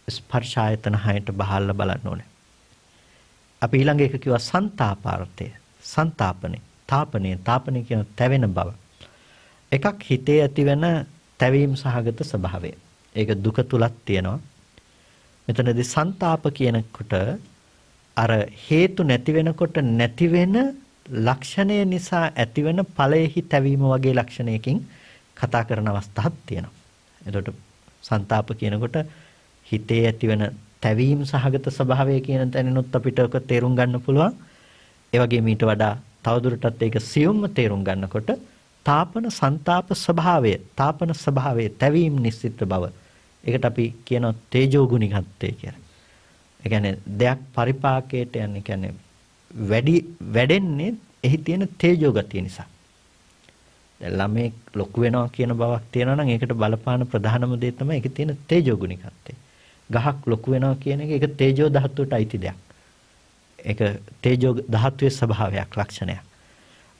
ස්පර්ශ ආයතන හයට බහල්ලා බලන්න ඕනේ. අපි ඊළඟ එක කිව්වා ਸੰతాපාර්ථය. ਸੰతాපනේ, තාපනේ, තාපනේ කියන තැවෙන බව. එකක් හිතේ ඇතිවෙන තැවීම් සහගත ස්වභාවය. ඒක දුක තුලක් තියෙනවා. මෙතනදී ਸੰతాප කියනකොට අර හේතු නැති වෙනකොට නැති වෙන ලක්ෂණය නිසා ඇතිවන ඵලයේහි තැවීම වගේ ලක්ෂණයකින් කතා කරන අවස්ථාවක් තියෙනවා. එතකොට ਸੰతాප කියනකොට හිතේ ඇතිවන තැවීම් සහගත ස්වභාවය කියන තැනිනුත් අපිට ඔක තේරුම් ගන්න පුළුවන්. ඒ වගේම ඊට වඩා තවදුරටත් ඒක සියුම්ම තේරුම් ගන්නකොට තාපන ਸੰతాප ස්වභාවය, තාපන ස්වභාවයේ තැවීම් නිස්සිත බව. ඒකට අපි කියනවා තේජෝගුණිකත්වය කියලා. ඒ කියන්නේ දෙයක් පරිපාකයට යන්නේ කියන්නේ වැඩි වැඩෙන්නේ එහි තියෙන තේජෝ ගතිය නිසා. දැන් ළමෙක් ලොකු වෙනවා කියන බවක් තියෙනවා නම් ඒකට බලපාන ප්‍රධානම දේ තමයි ඒකේ තියෙන තේජෝ ගුණිකත්වය. ගහක් ලොකු වෙනවා කියන එක ඒක තේජෝ ධාතුවට අයිති දෙයක්. ඒක තේජෝ ධාතුවේ ස්වභාවයක් ලක්ෂණයක්.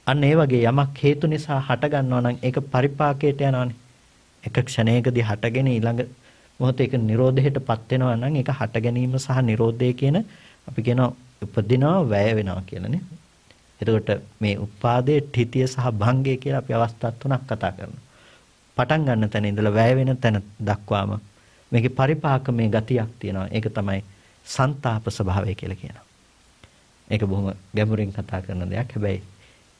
අන්න ඒ වගේ යමක් හේතු නිසා හට ගන්නවා නම් ඒක පරිපාකයට යනවානේ. එක ක්ෂණයකදී හටගෙන ඊළඟ මොහොතේ ඒක නිරෝධයටපත් වෙනවා නම් ඒක හට ගැනීම සහ නිරෝධය කියන අපි කියනවා උපදිනවා වැය වෙනවා කියලානේ. එතකොට මේ උපාදයේ ඨිතිය සහ භංගය කියලා අපි අවස්ථා තුනක් කතා කරනවා. පටන් ගන්න තැන ඉඳලා වැය වෙන තැන දක්වාම මේකේ පරිපාකමේ ගතියක් තියෙනවා. ඒක තමයි ਸੰతాප ස්වභාවය කියලා කියනවා. ඒක බොහොම ගැඹුරින් කතා කරන දෙයක්. හැබැයි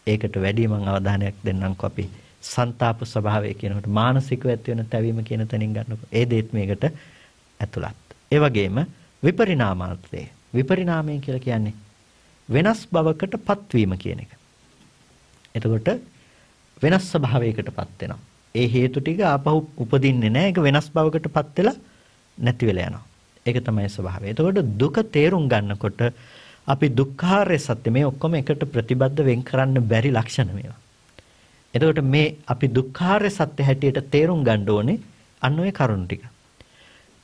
ඒකට වැඩි මම අවධානයක් දෙන්නම්කෝ අපි ਸੰతాප ස්වභාවය කියනකොට මානසිකව ඇති වෙන තැවීම කියන තැනින් ගන්නකො. ඒ දේත් මේකට ඇතුළත්. ඒ වගේම විපරිණාමාර්ථය විපරිණාමය කියලා කියන්නේ වෙනස් බවකට පත්වීම කියන එක. එතකොට වෙනස් ස්වභාවයකටපත් වෙනවා. ඒ හේතු ටික ආපහු උපදින්නේ නැහැ. ඒක වෙනස් බවකටපත් වෙලා නැති වෙලා යනවා. ඒක තමයි ස්වභාවය. එතකොට දුක තේරුම් ගන්නකොට අපි දුක්ඛාරය සත්‍ය මේ ඔක්කොම එකට ප්‍රතිබද්ධ වෙන් කරන්න බැරි ලක්ෂණ මේවා. එතකොට මේ අපි දුක්ඛාරය සත්‍ය හැටියට තේරුම් ගන්න ඕනේ අන්න ඔය කරුණු ටික.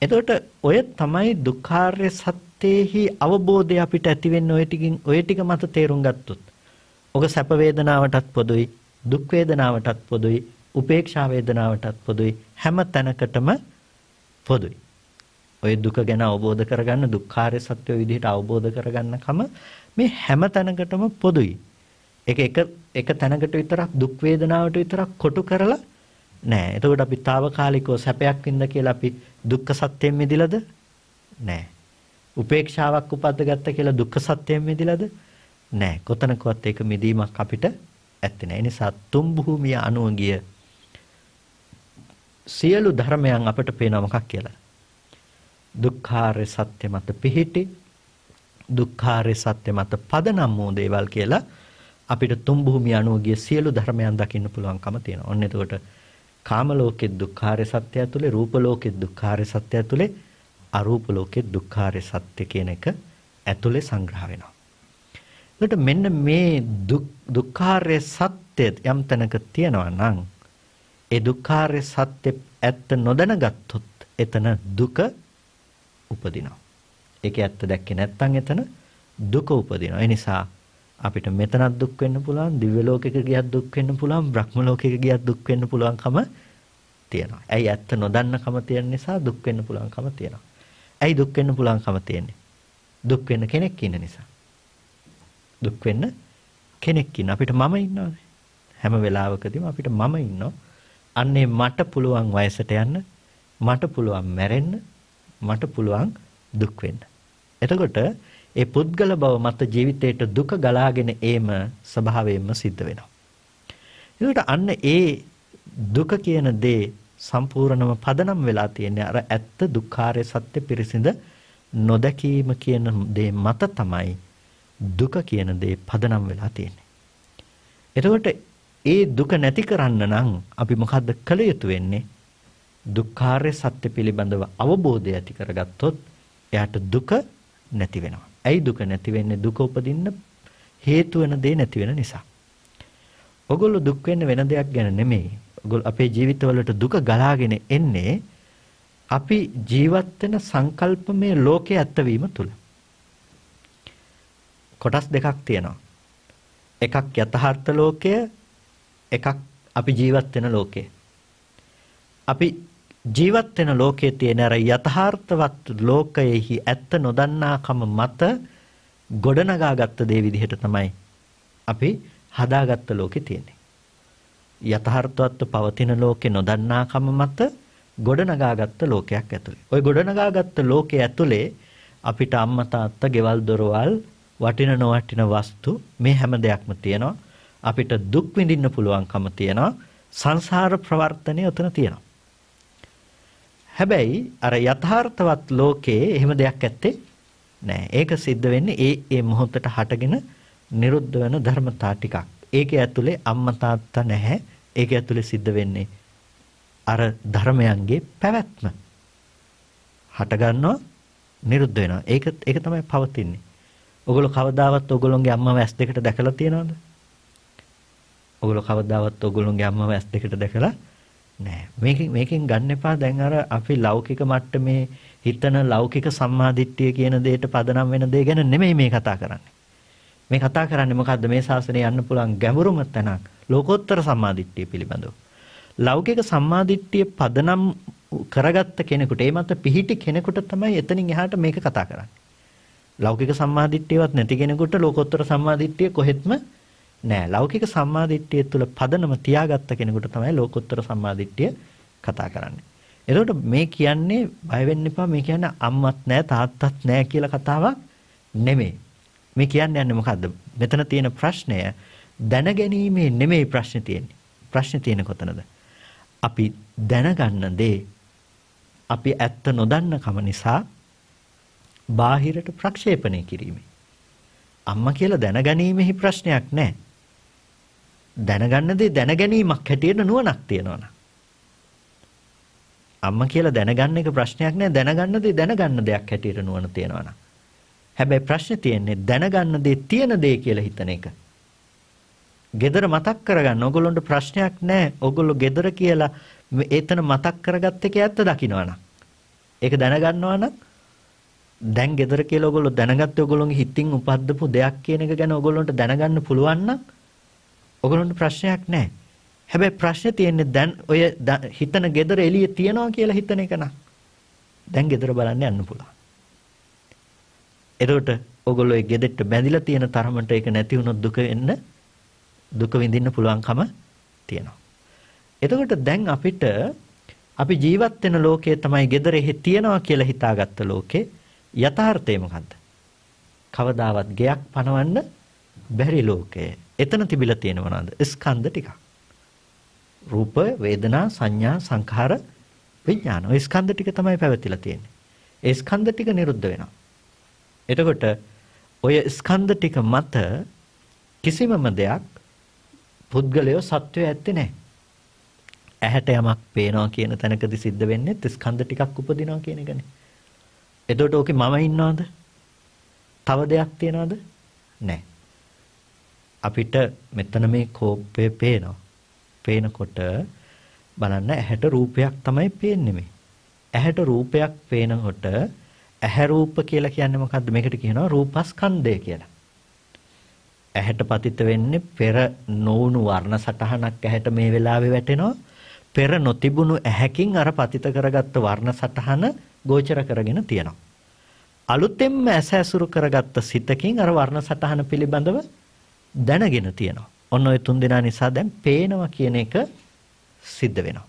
එතකොට ඔය තමයි දුක්ඛාරය සත්‍යෙහි අවබෝධය අපිට ඇති වෙන්නේ ඔය ටිකින් ඔය ටික මත තේරුම් ගත්තොත්. ඔක සැප වේදනාවටත් පොදුයි, දුක් වේදනාවටත් පොදුයි, උපේක්ෂා වේදනාවටත් පොදුයි හැම තැනකටම පොදුයි. ඔය දුක ගැන අවබෝධ කරගන්න දුක්ඛාරය සත්‍ය විදිහට අවබෝධ කරගන්නකම මේ හැම තැනකටම පොදුයි. ඒක එක එක තැනකට විතරක් දුක් වේදනාවට විතරක් කොටු කරලා නෑ. එතකොට අපි తాවකාලිකව සැපයක් වින්ද කියලා අපි දුක්ඛ සත්‍යයෙන් මිදිලාද? නෑ. උපේක්ෂාවක් උපද්දගත්ත කියලා දුක්ඛ සත්‍යයෙන් මිදිලාද? නෑ. කොතනකවත් ඒක මිදීමක් අපිට ඇත්තේ නෑ. ඒ නිසා තුන් භූමිය අනුව ගිය සියලු ධර්මයන් අපට පේනවා මොකක් කියලා. දුක්ඛාරය සත්‍ය මත පිහිටි දුක්ඛාරය සත්‍ය මත පදනම් වූ දේවල් කියලා අපිට තුන් භූමිය අනුව ගිය සියලු ධර්මයන් දකින්න පුළුවන්කම තියෙනවා. ඔන්න එතකොට කාම ලෝකෙ දුක්ඛාරය සත්‍ය ඇතුලේ රූප ලෝකෙ දුක්ඛාරය සත්‍ය ඇතුලේ අරූප ලෝකෙ දුක්ඛාරය සත්‍ය කියන එක ඇතුලේ සංග්‍රහ වෙනවා. එතකොට මෙන්න මේ දුක්ඛාරය සත්‍ය යම් තැනක තියෙනවා නම් ඒ දුක්ඛාරය සත්‍ය ඇත්ත නොදැනගත්තොත් එතන දුක උපදිනවා. ඒකේ ඇත්ත දැක්කේ නැත්නම් එතන දුක උපදිනවා. ඒ නිසා අපිට මෙතනත් දුක් වෙන්න පුළුවන්, දිව්‍ය ලෝකෙක ගියත් දුක් වෙන්න පුළුවන්, බ්‍රහ්ම ලෝකෙක ගියත් දුක් වෙන්න පුළුවන්කම තියෙනවා. ඇයි ඇත්ත නොදන්නකම තියෙන නිසා දුක් වෙන්න පුළුවන්කම තියෙනවා. ඇයි දුක් වෙන්න පුළුවන්කම තියෙන්නේ? දුක් වෙන්න කෙනෙක් ඉන්න නිසා. දුක් වෙන්න කෙනෙක් ඉන්න අපිට මම ඉන්නවනේ. හැම වෙලාවකදීම අපිට මම ඉන්නවා. අන්නේ මට පුළුවන් වයසට යන්න, මට පුළුවන් මැරෙන්න, මට පුළුවන් දුක් වෙන්න. එතකොට ඒ පුද්ගල බව මත ජීවිතේට දුක ගලාගෙන ඒම ස්වභාවයෙන්ම සිද්ධ වෙනවා. ඒකට අන්න ඒ දුක කියන දේ සම්පූර්ණම පදනම් වෙලා තියෙන්නේ අර ඇත්ත දුක්ඛාරය සත්‍ය පිරිසිඳ නොදැකීම කියන දේ මත තමයි දුක කියන දේ පදනම් වෙලා තියෙන්නේ. එතකොට ඒ දුක නැති කරන්න නම් අපි මොකද්ද කළ යුතු වෙන්නේ? දුක්ඛාරය සත්‍ය පිළිබඳව අවබෝධය ඇති කරගත්තොත් එයාට දුක නැති වෙනවා. ඇයි දුක නැති වෙන්නේ? දුක උපදින්න හේතු වෙන දේ නැති වෙන නිසා. ඔගොල්ලෝ දුක් වෙන්න වෙන දෙයක් ගැන නෙමෙයි. ඔගොල්ලෝ අපේ ජීවිතවලට දුක ගලාගෙන එන්නේ අපි ජීවත් වෙන සංකල්පමය ලෝකයේ ඇත්තවීම තුල. කොටස් දෙකක් තියෙනවා. එකක් යථාර්ථ ලෝකය, එකක් අපි ජීවත් වෙන ලෝකය. අපි ජීවත් වෙන ලෝකයේ තියෙන අර යථාර්ථවත් ලෝකයේහි ඇත්ත නොදන්නාකම මත ගොඩනගාගත්ත දේ විදිහට තමයි අපි හදාගත්ත ලෝකේ තියෙන්නේ. යථාර්ථවත් පවතින ලෝකේ නොදන්නාකම මත ගොඩනගාගත්ත ලෝකයක් ඇතුලේ. ওই ගොඩනගාගත්ත ලෝකයේ ඇතුලේ අපිට අම්මා තාත්තා, ගෙවල් දොරවල්, වටින නොවටින වස්තු මේ හැම දෙයක්ම තියෙනවා. අපිට දුක් විඳින්න පුළුවන්කම තියෙනවා. සංසාර ප්‍රවර්තනය උතන තියෙනවා. හැබැයි අර යථාර්ථවත් ලෝකයේ එහෙම දෙයක් ඇත්තේ නෑ. ඒක සිද්ධ වෙන්නේ ඒ ඒ මොහොතට හටගෙන නිරුද්ධ වෙන ධර්මතා ටිකක්. ඒකේ ඇතුලේ අම්මා තාත්තා නැහැ. ඒකේ ඇතුලේ සිද්ධ වෙන්නේ අර ධර්මයන්ගේ පැවැත්ම. හට ගන්නවා නිරුද්ධ වෙනවා. ඒක ඒක තමයි පවතින්නේ. ඔගොල්ලෝ කවදාවත් ඔගොල්ලොන්ගේ අම්මව ඇස් දෙකට දැකලා තියෙනවද? ඔගොල්ලෝ කවදාවත් ඔගොල්ලොන්ගේ අම්මව ඇස් දෙකට දැකලා නෑ මේකෙන් මේකෙන් ගන්න එපා දැන් අර අපි ලෞකික මට්ටමේ හිතන ලෞකික සම්මාදිට්ඨිය කියන දෙයට පදනම් වෙන දේ ගැන නෙමෙයි මේ කතා කරන්නේ මේ කතා කරන්නේ මොකද්ද? මේ ශාසනය යන්න පුළුවන් ගැඹුරුම තැනක්. ලෝකෝත්තර සම්මාදිට්ඨිය පිළිබඳව. ලෞකික සම්මාදිට්ඨිය පදනම් කරගත්ත කෙනෙකුට ඒ මත පිහිටි කෙනෙකුට තමයි එතනින් එහාට මේක කතා කරන්නේ. ලෞකික සම්මාදිට්ඨියවත් නැති කෙනෙකුට ලෝකෝත්තර සම්මාදිට්ඨිය කොහෙත්ම නෑ. ලෞකික සම්මාදිට්ඨිය තුළ පදනම තියාගත්ත කෙනෙකුට තමයි ලෝකෝත්තර සම්මාදිට්ඨිය කතා කරන්නේ. එතකොට මේ කියන්නේ බය වෙන්න එපා. මේ කියන්නේ අම්මත් නෑ තාත්තත් නෑ කියලා කතාවක් නෙමෙයි. මේ කියන්නේ යන්නේ මොකද්ද? මෙතන තියෙන ප්‍රශ්නය දැනගැනීමේ නෙමෙයි ප්‍රශ්නේ තියෙන්නේ. ප්‍රශ්නේ තියෙන්නේ කොතනද? අපි දැනගන්න දේ අපි ඇත්ත නොදන්න කම නිසා බාහිරට ප්‍රක්ෂේපණය කිරීමේ. අම්මා කියලා දැනගැනීමෙහි ප්‍රශ්නයක් නැහැ. දැනගන්න දේ දැනගැනීමක් හැටියට නුවණක් තියෙනවනම් අම්මා කියලා දැනගන්න එක ප්‍රශ්නයක් නෑ දැනගන්න දේ දැනගන්න දෙයක් හැටියට නුවණ තියෙනවනම් හැබැයි ප්‍රශ්නේ තියෙන්නේ දැනගන්න දේ තියෙන දේ කියලා හිතන එක. gedara මතක් කරගන්න ඕගොල්ලන්ට ප්‍රශ්නයක් නෑ. ඕගොල්ලෝ gedara කියලා එතන මතක් කරගත්ත එක ඇත්ත දකින්නවනම්. ඒක දැනගන්නවා නම් දැන් gedara කියලා ඕගොල්ලෝ දැනගත්තේ ඕගොල්ලෝගේ හිතින් උපද්දපු දෙයක් කියන එක ගැන ඕගොල්ලන්ට දැනගන්න පුළුවන් නම් ඔයගොල්ලන්ට ප්‍රශ්නයක් නැහැ. හැබැයි ප්‍රශ්නේ තියෙන්නේ දැන් ඔය හිතන gedara එළිය තියනවා කියලා හිතන එක නා. දැන් gedara බලන්න යන්න පුළුවන්. එතකොට ඔයගොල්ලෝ ඒ ගෙදෙට්ට බැඳිලා තියෙන තරමට ඒක නැති වුණොත් දුක වෙන්න දුක විඳින්න පුළුවන්කම තියෙනවා. එතකොට දැන් අපිට අපි ජීවත් වෙන ලෝකයේ තමයි gedare තියනවා කියලා හිතාගත්ත ලෝකේ යථාර්ථය මොකද්ද? කවදාවත් ගයක් පනවන්න බැරි ලෝකය. එතන තිබිලා තියෙන මොනවාද? ස්කන්ධ ටිකක්. රූප, වේදනා, සංඥා, සංඛාර, විඥාන. ඔය ස්කන්ධ ටික තමයි පැවතිලා තියෙන්නේ. ඒ ස්කන්ධ ටික නිරුද්ධ වෙනවා. එතකොට ඔය ස්කන්ධ ටික මත කිසිමම දෙයක් පුද්ගලයෝ සත්වය ඇත්තේ නැහැ. ඇහැට යමක් පේනවා කියන තැනකදී සිද්ධ වෙන්නේ ස්කන්ධ ටිකක් උපදිනවා කියන එකනේ. එතකොට ඕකේ මම ඉන්නවද? තව දෙයක් තියනවද? නැහැ. අපිට මෙතන මේ කෝප්පය පේනවා. පේනකොට බලන්න ඇහැට රූපයක් තමයි පේන්නේ මේ. ඇහැට රූපයක් පේනකොට ඇහැ රූප කියලා කියන්නේ මොකද්ද? මේකට කියනවා රූපස්කන්ධය කියලා. ඇහැට පතිත වෙන්නේ පෙර නොවුණු වර්ණ සටහනක් ඇහැට මේ වෙලාවේ වැටෙනවා. පෙර නොතිබුණු ඇහැකින් අර පතිත කරගත්ත වර්ණ සටහන ගෝචර කරගෙන තියෙනවා. අලුතෙන්ම ඇස ඇසුරු කරගත්ත සිතකින් අර වර්ණ සටහන පිළිබඳව දැනගෙන තියෙනවා. ඔන්න ඔය තුන් දෙනා නිසා දැන් පේනවා කියන එක සිද්ධ වෙනවා.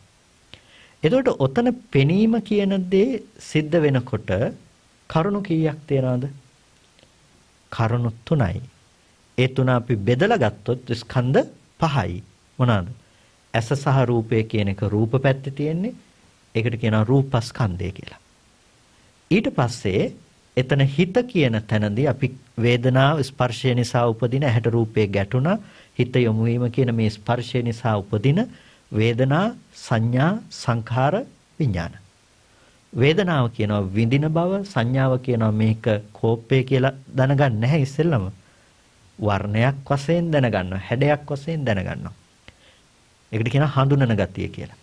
එතකොට ඔතන පෙනීම කියන දේ සිද්ධ වෙනකොට කරුණු කීයක් තියනවද? කරුණු තුනයි. ඒ තුන අපි බෙදලා ගත්තොත් ස්කන්ධ පහයි. මොනවාද? ඇස සහ රූපය කියන එක රූප පැත්තේ තියෙන්නේ. ඒකට කියනවා රූපස්කන්ධය කියලා. ඊට පස්සේ එතන හිත කියන තැනදී අපි වේදනාව ස්පර්ශය නිසා උපදින ඇහැට රූපේ ගැටුණා හිත යොමු වීම කියන මේ ස්පර්ශය නිසා උපදින වේදනා සංඥා සංඛාර විඥාන වේදනාව කියනවා විඳින බව සංඥාව කියනවා මේක කෝපය කියලා දැනගන්න නැහැ ඉස්සෙල්ලම වර්ණයක් වශයෙන් දැනගන්නවා හැඩයක් වශයෙන් දැනගන්නවා ඒකට කියනවා හඳුනන ගතිය කියලා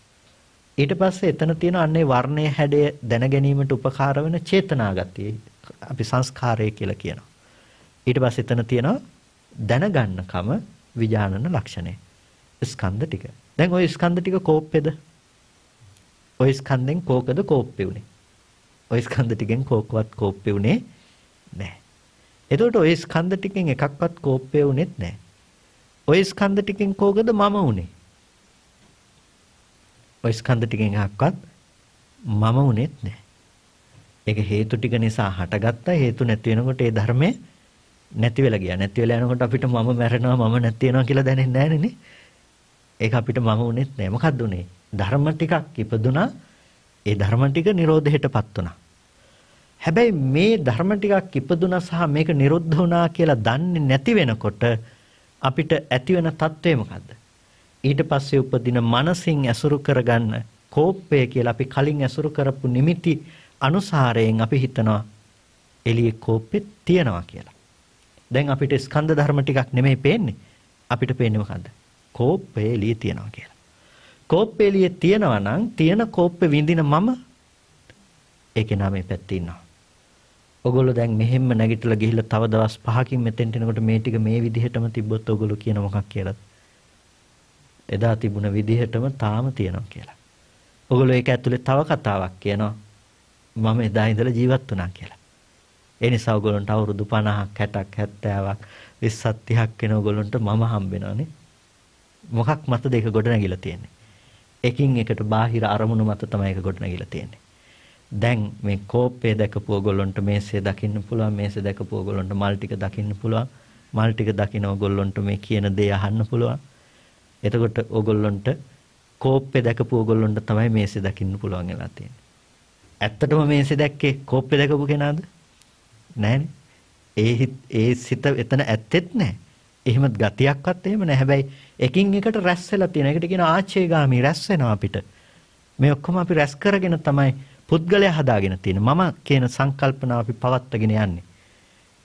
ඊට පස්සේ එතන තියෙන අන්නේ වර්ණයේ හැඩය දැන ගැනීමට උපකාර වෙන චේතනා ගතිය අපි සංස්කාරය කියලා කියනවා. ඊට පස්සේ එතන තියෙනවා දැනගන්නකම විඥානන ලක්ෂණය. ස්කන්ධ ටික. දැන් ওই ස්කන්ධ ටික කෝප්පෙද? ওই ස්කන්ධෙන් කෝකද කෝප්පේ උනේ? ওই ස්කන්ධ ටිකෙන් කෝකවත් කෝප්පේ උනේ නැහැ. එතකොට ওই ස්කන්ධ ටිකෙන් එකක්වත් කෝප්පේ උනේත් නැහැ. ওই ස්කන්ධ ටිකෙන් කෝකද මම උනේ? ওই ස්කන්ධ ටිකෙන් එකක්වත් මම උනේත් නැහැ. ඒක හේතු ටික නිසා හටගත්තා හේතු නැති වෙනකොට ඒ ධර්මය නැති වෙලා ගියා. නැති වෙලා යනකොට අපිට මම මැරෙනවා මම නැති වෙනවා කියලා දැනෙන්නේ නැහනේ ඒක අපිට මම උනේත් නෑ. මොකද්ද උනේ? ධර්ම ටිකක් ඉපදුනා. ඒ ධර්ම ටික නිරෝධයටපත් වුණා. හැබැයි මේ ධර්ම ටිකක් ඉපදුනා සහ මේක නිරුද්ධ වුණා කියලා දන්නේ නැති වෙනකොට අපිට ඇති වෙන తත්වය මොකද්ද? ඊට පස්සේ උපදින මනසින් ඇසුරු කරගන්න කෝපය කියලා අපි කලින් ඇසුරු කරපු නිමිති අනුසාරයෙන් අපි හිතනවා එළියේ කෝප්පෙත් තියනවා කියලා. දැන් අපිට ස්කන්ධ ධර්ම ටිකක් නෙමෙයි පේන්නේ. අපිට පේන්නේ මොකද්ද? කෝප්පේ එළියේ තියනවා කියලා. කෝප්පේ එළියේ තියනවා නම් තියෙන කෝප්පේ විඳින මම ඒකේ නාමේ පැත්තේ ඉන්නවා. ඔගොල්ලෝ දැන් මෙහෙම්ම නැගිටලා ගිහිල්ලා තව දවස් 5කින් මෙතෙන්ට එනකොට මේ ටික මේ විදිහටම තිබ්බොත් ඔගොල්ලෝ කියන මොකක් කියලාද? එදා තිබුණ විදිහටම තාම තියෙනවා කියලා. ඔගොල්ලෝ ඒක ඇතුලේ තව කතාවක් කියනවා. මම එදා ඉඳලා ජීවත් වුණා කියලා. ඒ නිසා ඔයගොල්ලන්ට අවුරුදු 50ක් 60ක් 70ක් 20ක් 30ක් වෙන ඔයගොල්ලන්ට මම හම්බෙනවානේ. මොකක් මතද ඒක ගොඩනැගිලා තියෙන්නේ? එකින් එකට බාහිර අරමුණු මත තමයි ඒක ගොඩනැගිලා තියෙන්නේ. දැන් මේ කෝපය දැකපු ඔයගොල්ලන්ට මේසේ දකින්න පුළුවන් මේසේ දැකපු ඔයගොල්ලන්ට මල් ටික දකින්න පුළුවන් මල් ටික දකින ඔයගොල්ලන්ට මේ කියන දේ අහන්න පුළුවන් එතකොට ඔයගොල්ලන්ට කෝප්පේ දැකපු ඔයගොල්ලන්ට තමයි මේසේ දකින්න පුළුවන් වෙලා තියෙන්නේ ඇත්තටම මේසේ දැක්කේ කෝප්පේ දැකපු කෙනාද? නෑනේ. ඒ ඒ සිත එතන ඇත්තෙත් නෑ. එහෙම ගතියක්වත් එහෙම නෑ. හැබැයි එකින් එකට රැස් වෙලා තියෙන. ඒකට කියන ආචේගාමි රැස් වෙනවා අපිට. මේ ඔක්කොම අපි රැස් කරගෙන තමයි පුද්ගලයා හදාගෙන තියෙන්නේ. මම කියන සංකල්පනාව අපි පවත්වාගෙන යන්නේ.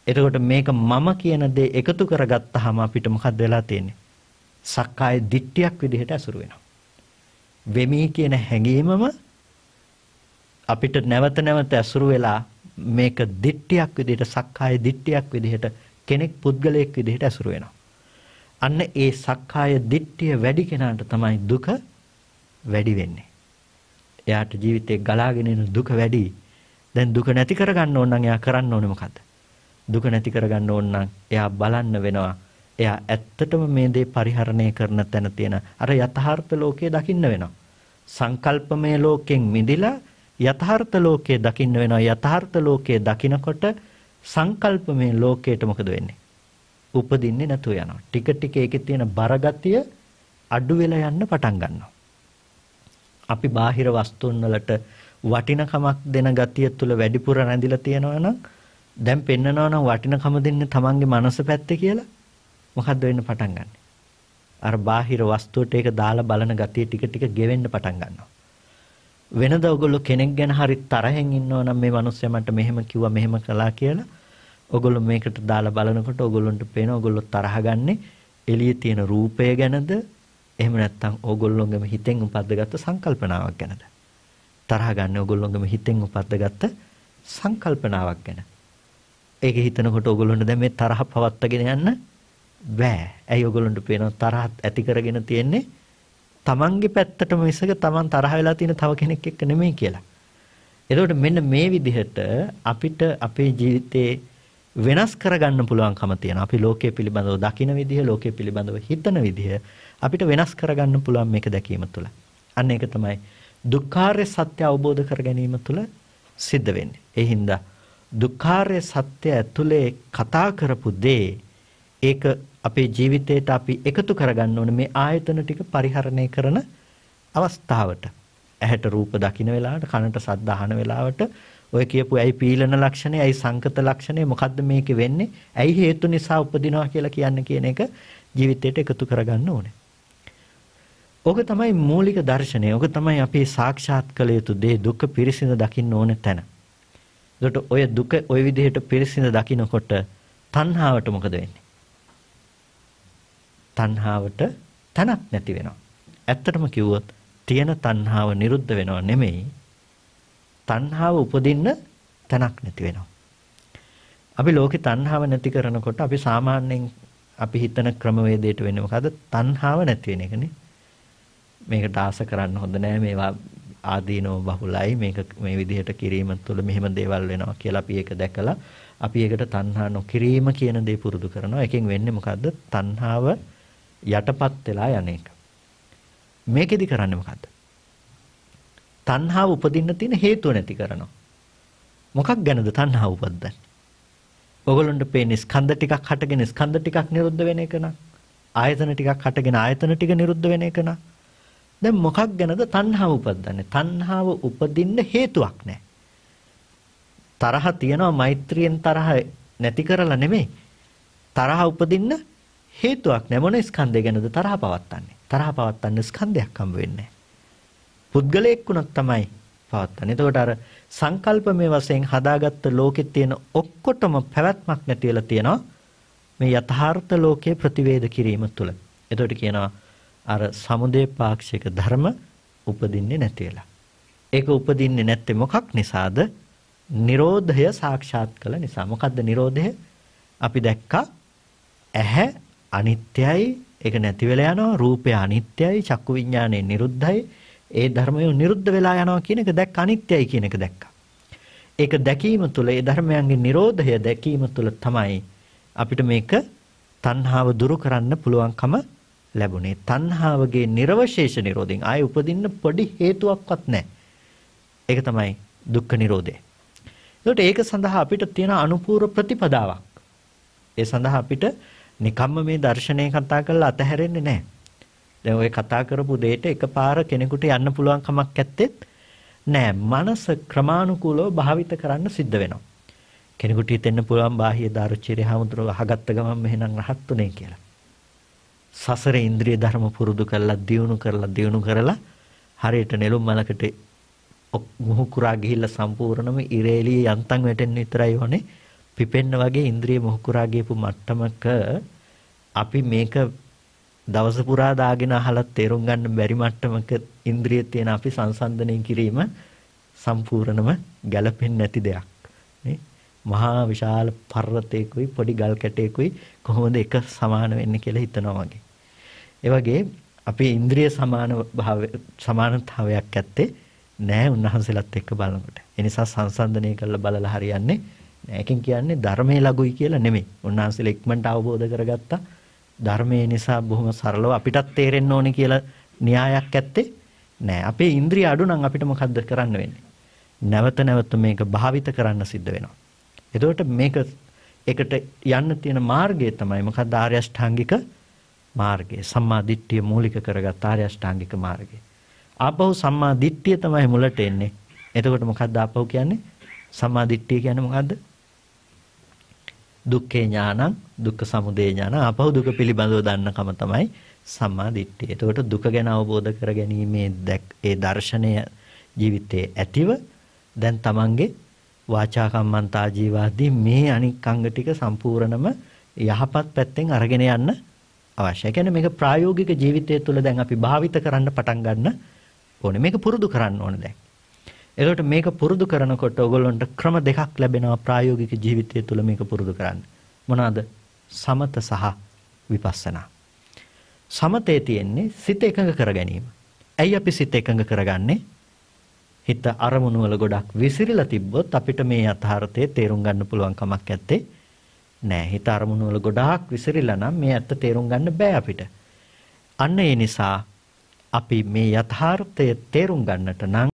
එතකොට මේක මම කියන දේ එකතු කරගත්තාම අපිට මොකක්ද වෙලා තියෙන්නේ? සක්කාය දිට්ඨියක් විදිහට අසුරු වෙනවා. වෙමි කියන හැඟීමම අපිට නැවත නැවත ඇසුරු වෙලා මේක දිට්ඨියක් විදිහට සක්කාය දිට්ඨියක් විදිහට කෙනෙක් පුද්ගලයෙක් විදිහට ඇසුරු වෙනවා. අන්න ඒ සක්කාය දිට්ඨිය වැඩි කෙනාට තමයි දුක වැඩි වෙන්නේ. එයාට ජීවිතේ ගලාගෙන එන දුක වැඩි. දැන් දුක නැති කරගන්න ඕන නම් එයා කරන්න ඕනේ මොකද්ද? දුක නැති කරගන්න ඕන නම් එයා බලන්න වෙනවා එයා ඇත්තටම මේ දේ පරිහරණය කරන තැන තියෙන අර යථාර්ථ ලෝකයේ දකින්න වෙනවා. සංකල්පමය ලෝකෙන් මිදිලා යථාර්ථ ලෝකයේ දකින්න වෙනවා. යථාර්ථ ලෝකයේ දකිනකොට සංකල්පමය ලෝකයට මොකද වෙන්නේ? උපදින්නේ නැතුව යනවා. ටික ටික ඒකේ තියෙන බරගතිය අඩු වෙලා යන්න පටන් ගන්නවා. අපි බාහිර වස්තුන් වලට වටිනකමක් දෙන ගතිය තුළ වැඩිපුර රැඳිලා තියෙනවා නම් දැන් පෙන්නනවා නම් වටිනකම දෙන්නේ තමන්ගේ මනස පැත්තේ කියලා මොකද්ද වෙන්න පටන් ගන්නෙ? අර බාහිර වස්තුවට ඒක දාලා බලන ගතිය ටික ටික ගෙවෙන්න පටන් ගන්නවා. වෙනද ඔයගොල්ලෝ කෙනෙක් ගැන හරි තරහෙන් ඉන්නවා නම් මේ මිනිස්සයා මට මෙහෙම කිව්වා මෙහෙම කළා කියලා ඔයගොල්ලෝ මේකට දාලා බලනකොට ඔයගොල්ලන්ට පේන ඔයගොල්ලෝ තරහ ගන්නේ එළියේ තියෙන රූපය ගැනද එහෙම නැත්නම් ඕගොල්ලොන්ගේම හිතෙන් උපද්දගත්ත සංකල්පනාවක් ගැනද? තරහ ගන්න ඕගොල්ලොන්ගේම හිතෙන් උපද්දගත්ත සංකල්පනාවක් ගැන. ඒක හිතනකොට ඕගොල්ලොන්ට දැන් මේ තරහ පවත්වාගෙන යන්න බෑ. ඇයි ඕගොල්ලොන්ට පේනවා තරහ ඇති කරගෙන තියෙන්නේ තමන්ගේ පැත්තටම මිසක තමන් තරහ වෙලා තියෙන තව කෙනෙක් එක්ක නෙමෙයි කියලා. එතකොට මෙන්න මේ විදිහට අපිට අපේ ජීවිතේ වෙනස් කරගන්න පුළුවන්කම තියෙනවා. අපි ලෝකයේ පිළිබඳව දකින විදිහ, ලෝකයේ පිළිබඳව හිතන විදිහ අපිට වෙනස් කරගන්න පුළුවන් මේක දැකීම තුළ. අන්න ඒක තමයි දුක්ඛාරය සත්‍ය අවබෝධ කර ගැනීම තුළ සිද්ධ වෙන්නේ. ඒ හින්දා දුක්ඛාරය සත්‍ය ඇතුලේ කතා කරපු දේ ඒක අපේ ජීවිතේට අපි එකතු කරගන්න ඕනේ මේ ආයතන ටික පරිහරණය කරන අවස්ථාවට. ඇහැට රූප දකින්න වෙලාවට, කනට ශබ්ද අහන වෙලාවට ඔය කියපු ඇයි පීලන ලක්ෂණය, ඇයි සංකත ලක්ෂණය මොකද්ද මේකේ වෙන්නේ? ඇයි හේතු නිසා උපදිනවා කියලා කියන්නේ කියන එක ජීවිතේට එකතු කරගන්න ඕනේ. ඕක තමයි මූලික දර්ශනය. ඕක තමයි අපි සාක්ෂාත් කළ යුතු දේ දුක පිරිසිඳ දකින්න ඕන තැන. එතකොට ඔය දුක ওই විදිහට පිරිසිඳ දකිනකොට තණ්හාවට මොකද වෙන්නේ? තණ්හාවට තනක් නැති වෙනවා. ඇත්තටම කිව්වොත් තියෙන තණ්හාව නිරුද්ධ වෙනව නෙමෙයි. තණ්හාව උපදින්න තනක් නැති වෙනවා. අපි ලෝකේ තණ්හාව නැති කරනකොට අපි සාමාන්‍යයෙන් අපි හිතන ක්‍රමවේදයට වෙන්නේ මොකද්ද? තණ්හාව නැති වෙන එකනේ. මේකට ආස කරන්න හොඳ නෑ මේවා ආදීනව බහුලයි මේක මේ විදිහට කිරීම තුළ මෙහෙම දේවල් වෙනවා කියලා අපි ඒක දැකලා අපි ඒකට තණ්හා නොකිරීම කියන දේ පුරුදු කරනවා. එකෙන් වෙන්නේ මොකද්ද? තණ්හාව යටපත් වෙලා යන එක. මේකෙදි කරන්නේ මොකද්ද? තණ්හාව උපදින්න තියෙන හේතුව නැති කරනවා. මොකක් ගැනද තණ්හාව උපද්දන්නේ? ඔයගොල්ලන්ට පේන්නේ ස්කන්ධ ටිකක් හටගෙන ස්කන්ධ ටිකක් නිරුද්ධ වෙන එක නා. ආයතන ටිකක් හටගෙන ආයතන ටික නිරුද්ධ වෙන එක නා. දැන් මොකක් ගැනද තණ්හාව උපදින්නේ? තණ්හාව උපදින්න හේතුවක් නැහැ. තරහ තියනවා මෛත්‍රියෙන් තරහ නැති කරලා නෙමෙයි. තරහ උපදින්න හේතුවක් නැහැ. මොන ස්කන්ධය ගැනද තරහ පවත්තන්නේ? තරහ පවත්තන්න ස්කන්ධයක් හම්බ වෙන්නේ පුද්ගලයෙක් වුණත් තමයි පවත්තන්නේ. එතකොට අර සංකල්පමය වශයෙන් හදාගත්ත ලෝකෙත් තියෙන ඔක්කොටම පැවැත්මක් නැති වෙලා තියෙනවා. මේ යථාර්ථ ලෝකයේ ප්‍රතිවේද කිරීම තුළ. එතකොට කියනවා අර සමුදේ පාක්ෂික ධර්ම උපදින්නේ නැති වෙලා. ඒක උපදින්නේ නැත්තේ මොකක් නිසාද? Nirodhaය සාක්ෂාත් කළ නිසා. මොකද්ද Nirodhaය? අපි දැක්කා ඇහැ අනිත්‍යයි ඒක නැති වෙලා යනවා රූපය අනිත්‍යයි චක්කු විඥානය නිරුද්ධයි ඒ ධර්මය නිරුද්ධ වෙලා යනවා කියන එක දැක්ක අනිත්‍යයි කියන එක දැක්කා ඒක දැකීම තුළ ඒ ධර්මයන්ගේ Nirodhaය දැකීම තුළ තමයි අපිට මේක තණ්හාව දුරු කරන්න පුළුවන්කම ලැබුණේ තණ්හාවගේ නිර්වශේෂ නිරෝධයෙන් ආයේ උපදින්න පොඩි හේතුවක්වත් නැහැ. ඒක තමයි දුක්ඛ නිරෝධය. ඒකට ඒක සඳහා අපිට තියෙන අනුපූර්ව ප්‍රතිපදාවක්. ඒ සඳහා අපිට නිකම්ම මේ දර්ශනය කතා කරලා අතහැරෙන්නේ නැහැ. දැන් ওই කතා කරපු දෙයට එකපාර කෙනෙකුට යන්න පුළුවන් කමක් නැත්තේත් නෑ. මනස ක්‍රමානුකූලව භාවිත කරන්න සිද්ධ වෙනවා. කෙනෙකුට හිතෙන්න පුළුවන් බාහ්‍ය දාරුචිරේ හැමතුරු අහගත්ත ගමන් මෙහෙනම් රහත්ුනේ කියලා. සසර ඉන්ද්‍රිය ධර්ම පුරුදු කරලා දියුණු කරලා දියුණු කරලා හරියට නෙළුම් මලකට මුහුකුරා ගිහිල්ලා සම්පූර්ණම ඉරේලිය යන්තම් වැටෙන්න විතරයි ඕනේ පිපෙන්න වගේ ඉන්ද්‍රිය මුහුකුරා ගියපු මට්ටමක අපි මේක දවස පුරා දාගෙන අහලා තේරුම් ගන්න බැරි මට්ටමක ඉන්ද්‍රිය තියෙන අපි සංසන්දනය කිරීම සම්පූර්ණම ගැළපෙන්නේ නැති දෙයක් නේ මහා විශාල පර්වතයකුයි පොඩි ගල් කැටයකුයි කොහොමද එක සමාන වෙන්නේ කියලා හිතනවා වගේ ඒ වගේ අපේ ඉන්ද්‍රිය සමාන භාවය සමානතාවයක් ඇත්තේ නෑ උන්වහන්සේලාත් එක්ක බලනකොට. ඒ නිසා සංසන්දනය කරලා බලලා හරියන්නේ නෑ. ඒකෙන් කියන්නේ ධර්මයේ ලඟුයි කියලා නෙමෙයි. උන්වහන්සේලා ඉක්මනට අවබෝධ කරගත්තා. ධර්මයේ නිසා බොහොම සරලව අපිටත් තේරෙන්න ඕනේ කියලා න්‍යායක් ඇත්තේ නෑ. අපේ ඉන්ද්‍රිය අඩු නම් අපිට මොකද්ද කරන්න වෙන්නේ? නැවත නැවත මේක භාවිත කරන්න සිද්ධ වෙනවා. එතකොට මේක එකට යන්න තියෙන මාර්ගය තමයි මොකක්ද ආර්ය අෂ්ටාංගික මාර්ගය. සම්මා දිට්ඨිය මූලික කරගත් ආර්ය අෂ්ටාංගික මාර්ගය. ආපහු සම්මා දිට්ඨිය තමයි මුලට එන්නේ. එතකොට මොකක්ද ආපහු කියන්නේ? සම්මා දිට්ඨිය කියන්නේ මොකද්ද? දුක්ඛේ ඥානං දුක්ඛ සමුදය ඥාන ආපහු දුක පිළිබඳව දන්නකම තමයි සම්මා දිට්ඨිය. එතකොට දුක ගැන අවබෝධ කර ගැනීමේ ඒ දර්ශනය ජීවිතයේ ඇතිව දැන් තමන්ගේ වාචා කම්මන්තා ජීවාදී මේ අනික් අංග ටික සම්පූර්ණම යහපත් පැත්තෙන් අරගෙන යන්න අවශ්‍යයි. කියන්නේ මේක ප්‍රායෝගික ජීවිතය තුළ දැන් අපි භාවිත කරන්න පටන් ගන්න ඕනේ. මේක පුරුදු කරන්න ඕනේ දැන්. එතකොට මේක පුරුදු කරනකොට ඔයගොල්ලන්ට ක්‍රම දෙකක් ලැබෙනවා ප්‍රායෝගික ජීවිතය තුළ මේක පුරුදු කරන්න. මොනවාද? සමත සහ විපස්සනා. සමතේ තියෙන්නේ සිත එකඟ කර ගැනීම. ඇයි අපි සිත එකඟ කරගන්නේ? හිත අරමුණු වල ගොඩක් විසිරිලා තිබ්බොත් අපිට මේ යථාර්ථය තේරුම් ගන්න පුළුවන් කමක් නැත්තේ නෑ. හිත අරමුණු වල ගොඩාක් විසිරිලා නම් මේ ඇත්ත තේරුම් ගන්න බෑ අපිට. අන්න ඒ නිසා අපි මේ යථාර්ථය තේරුම් ගන්නට නම්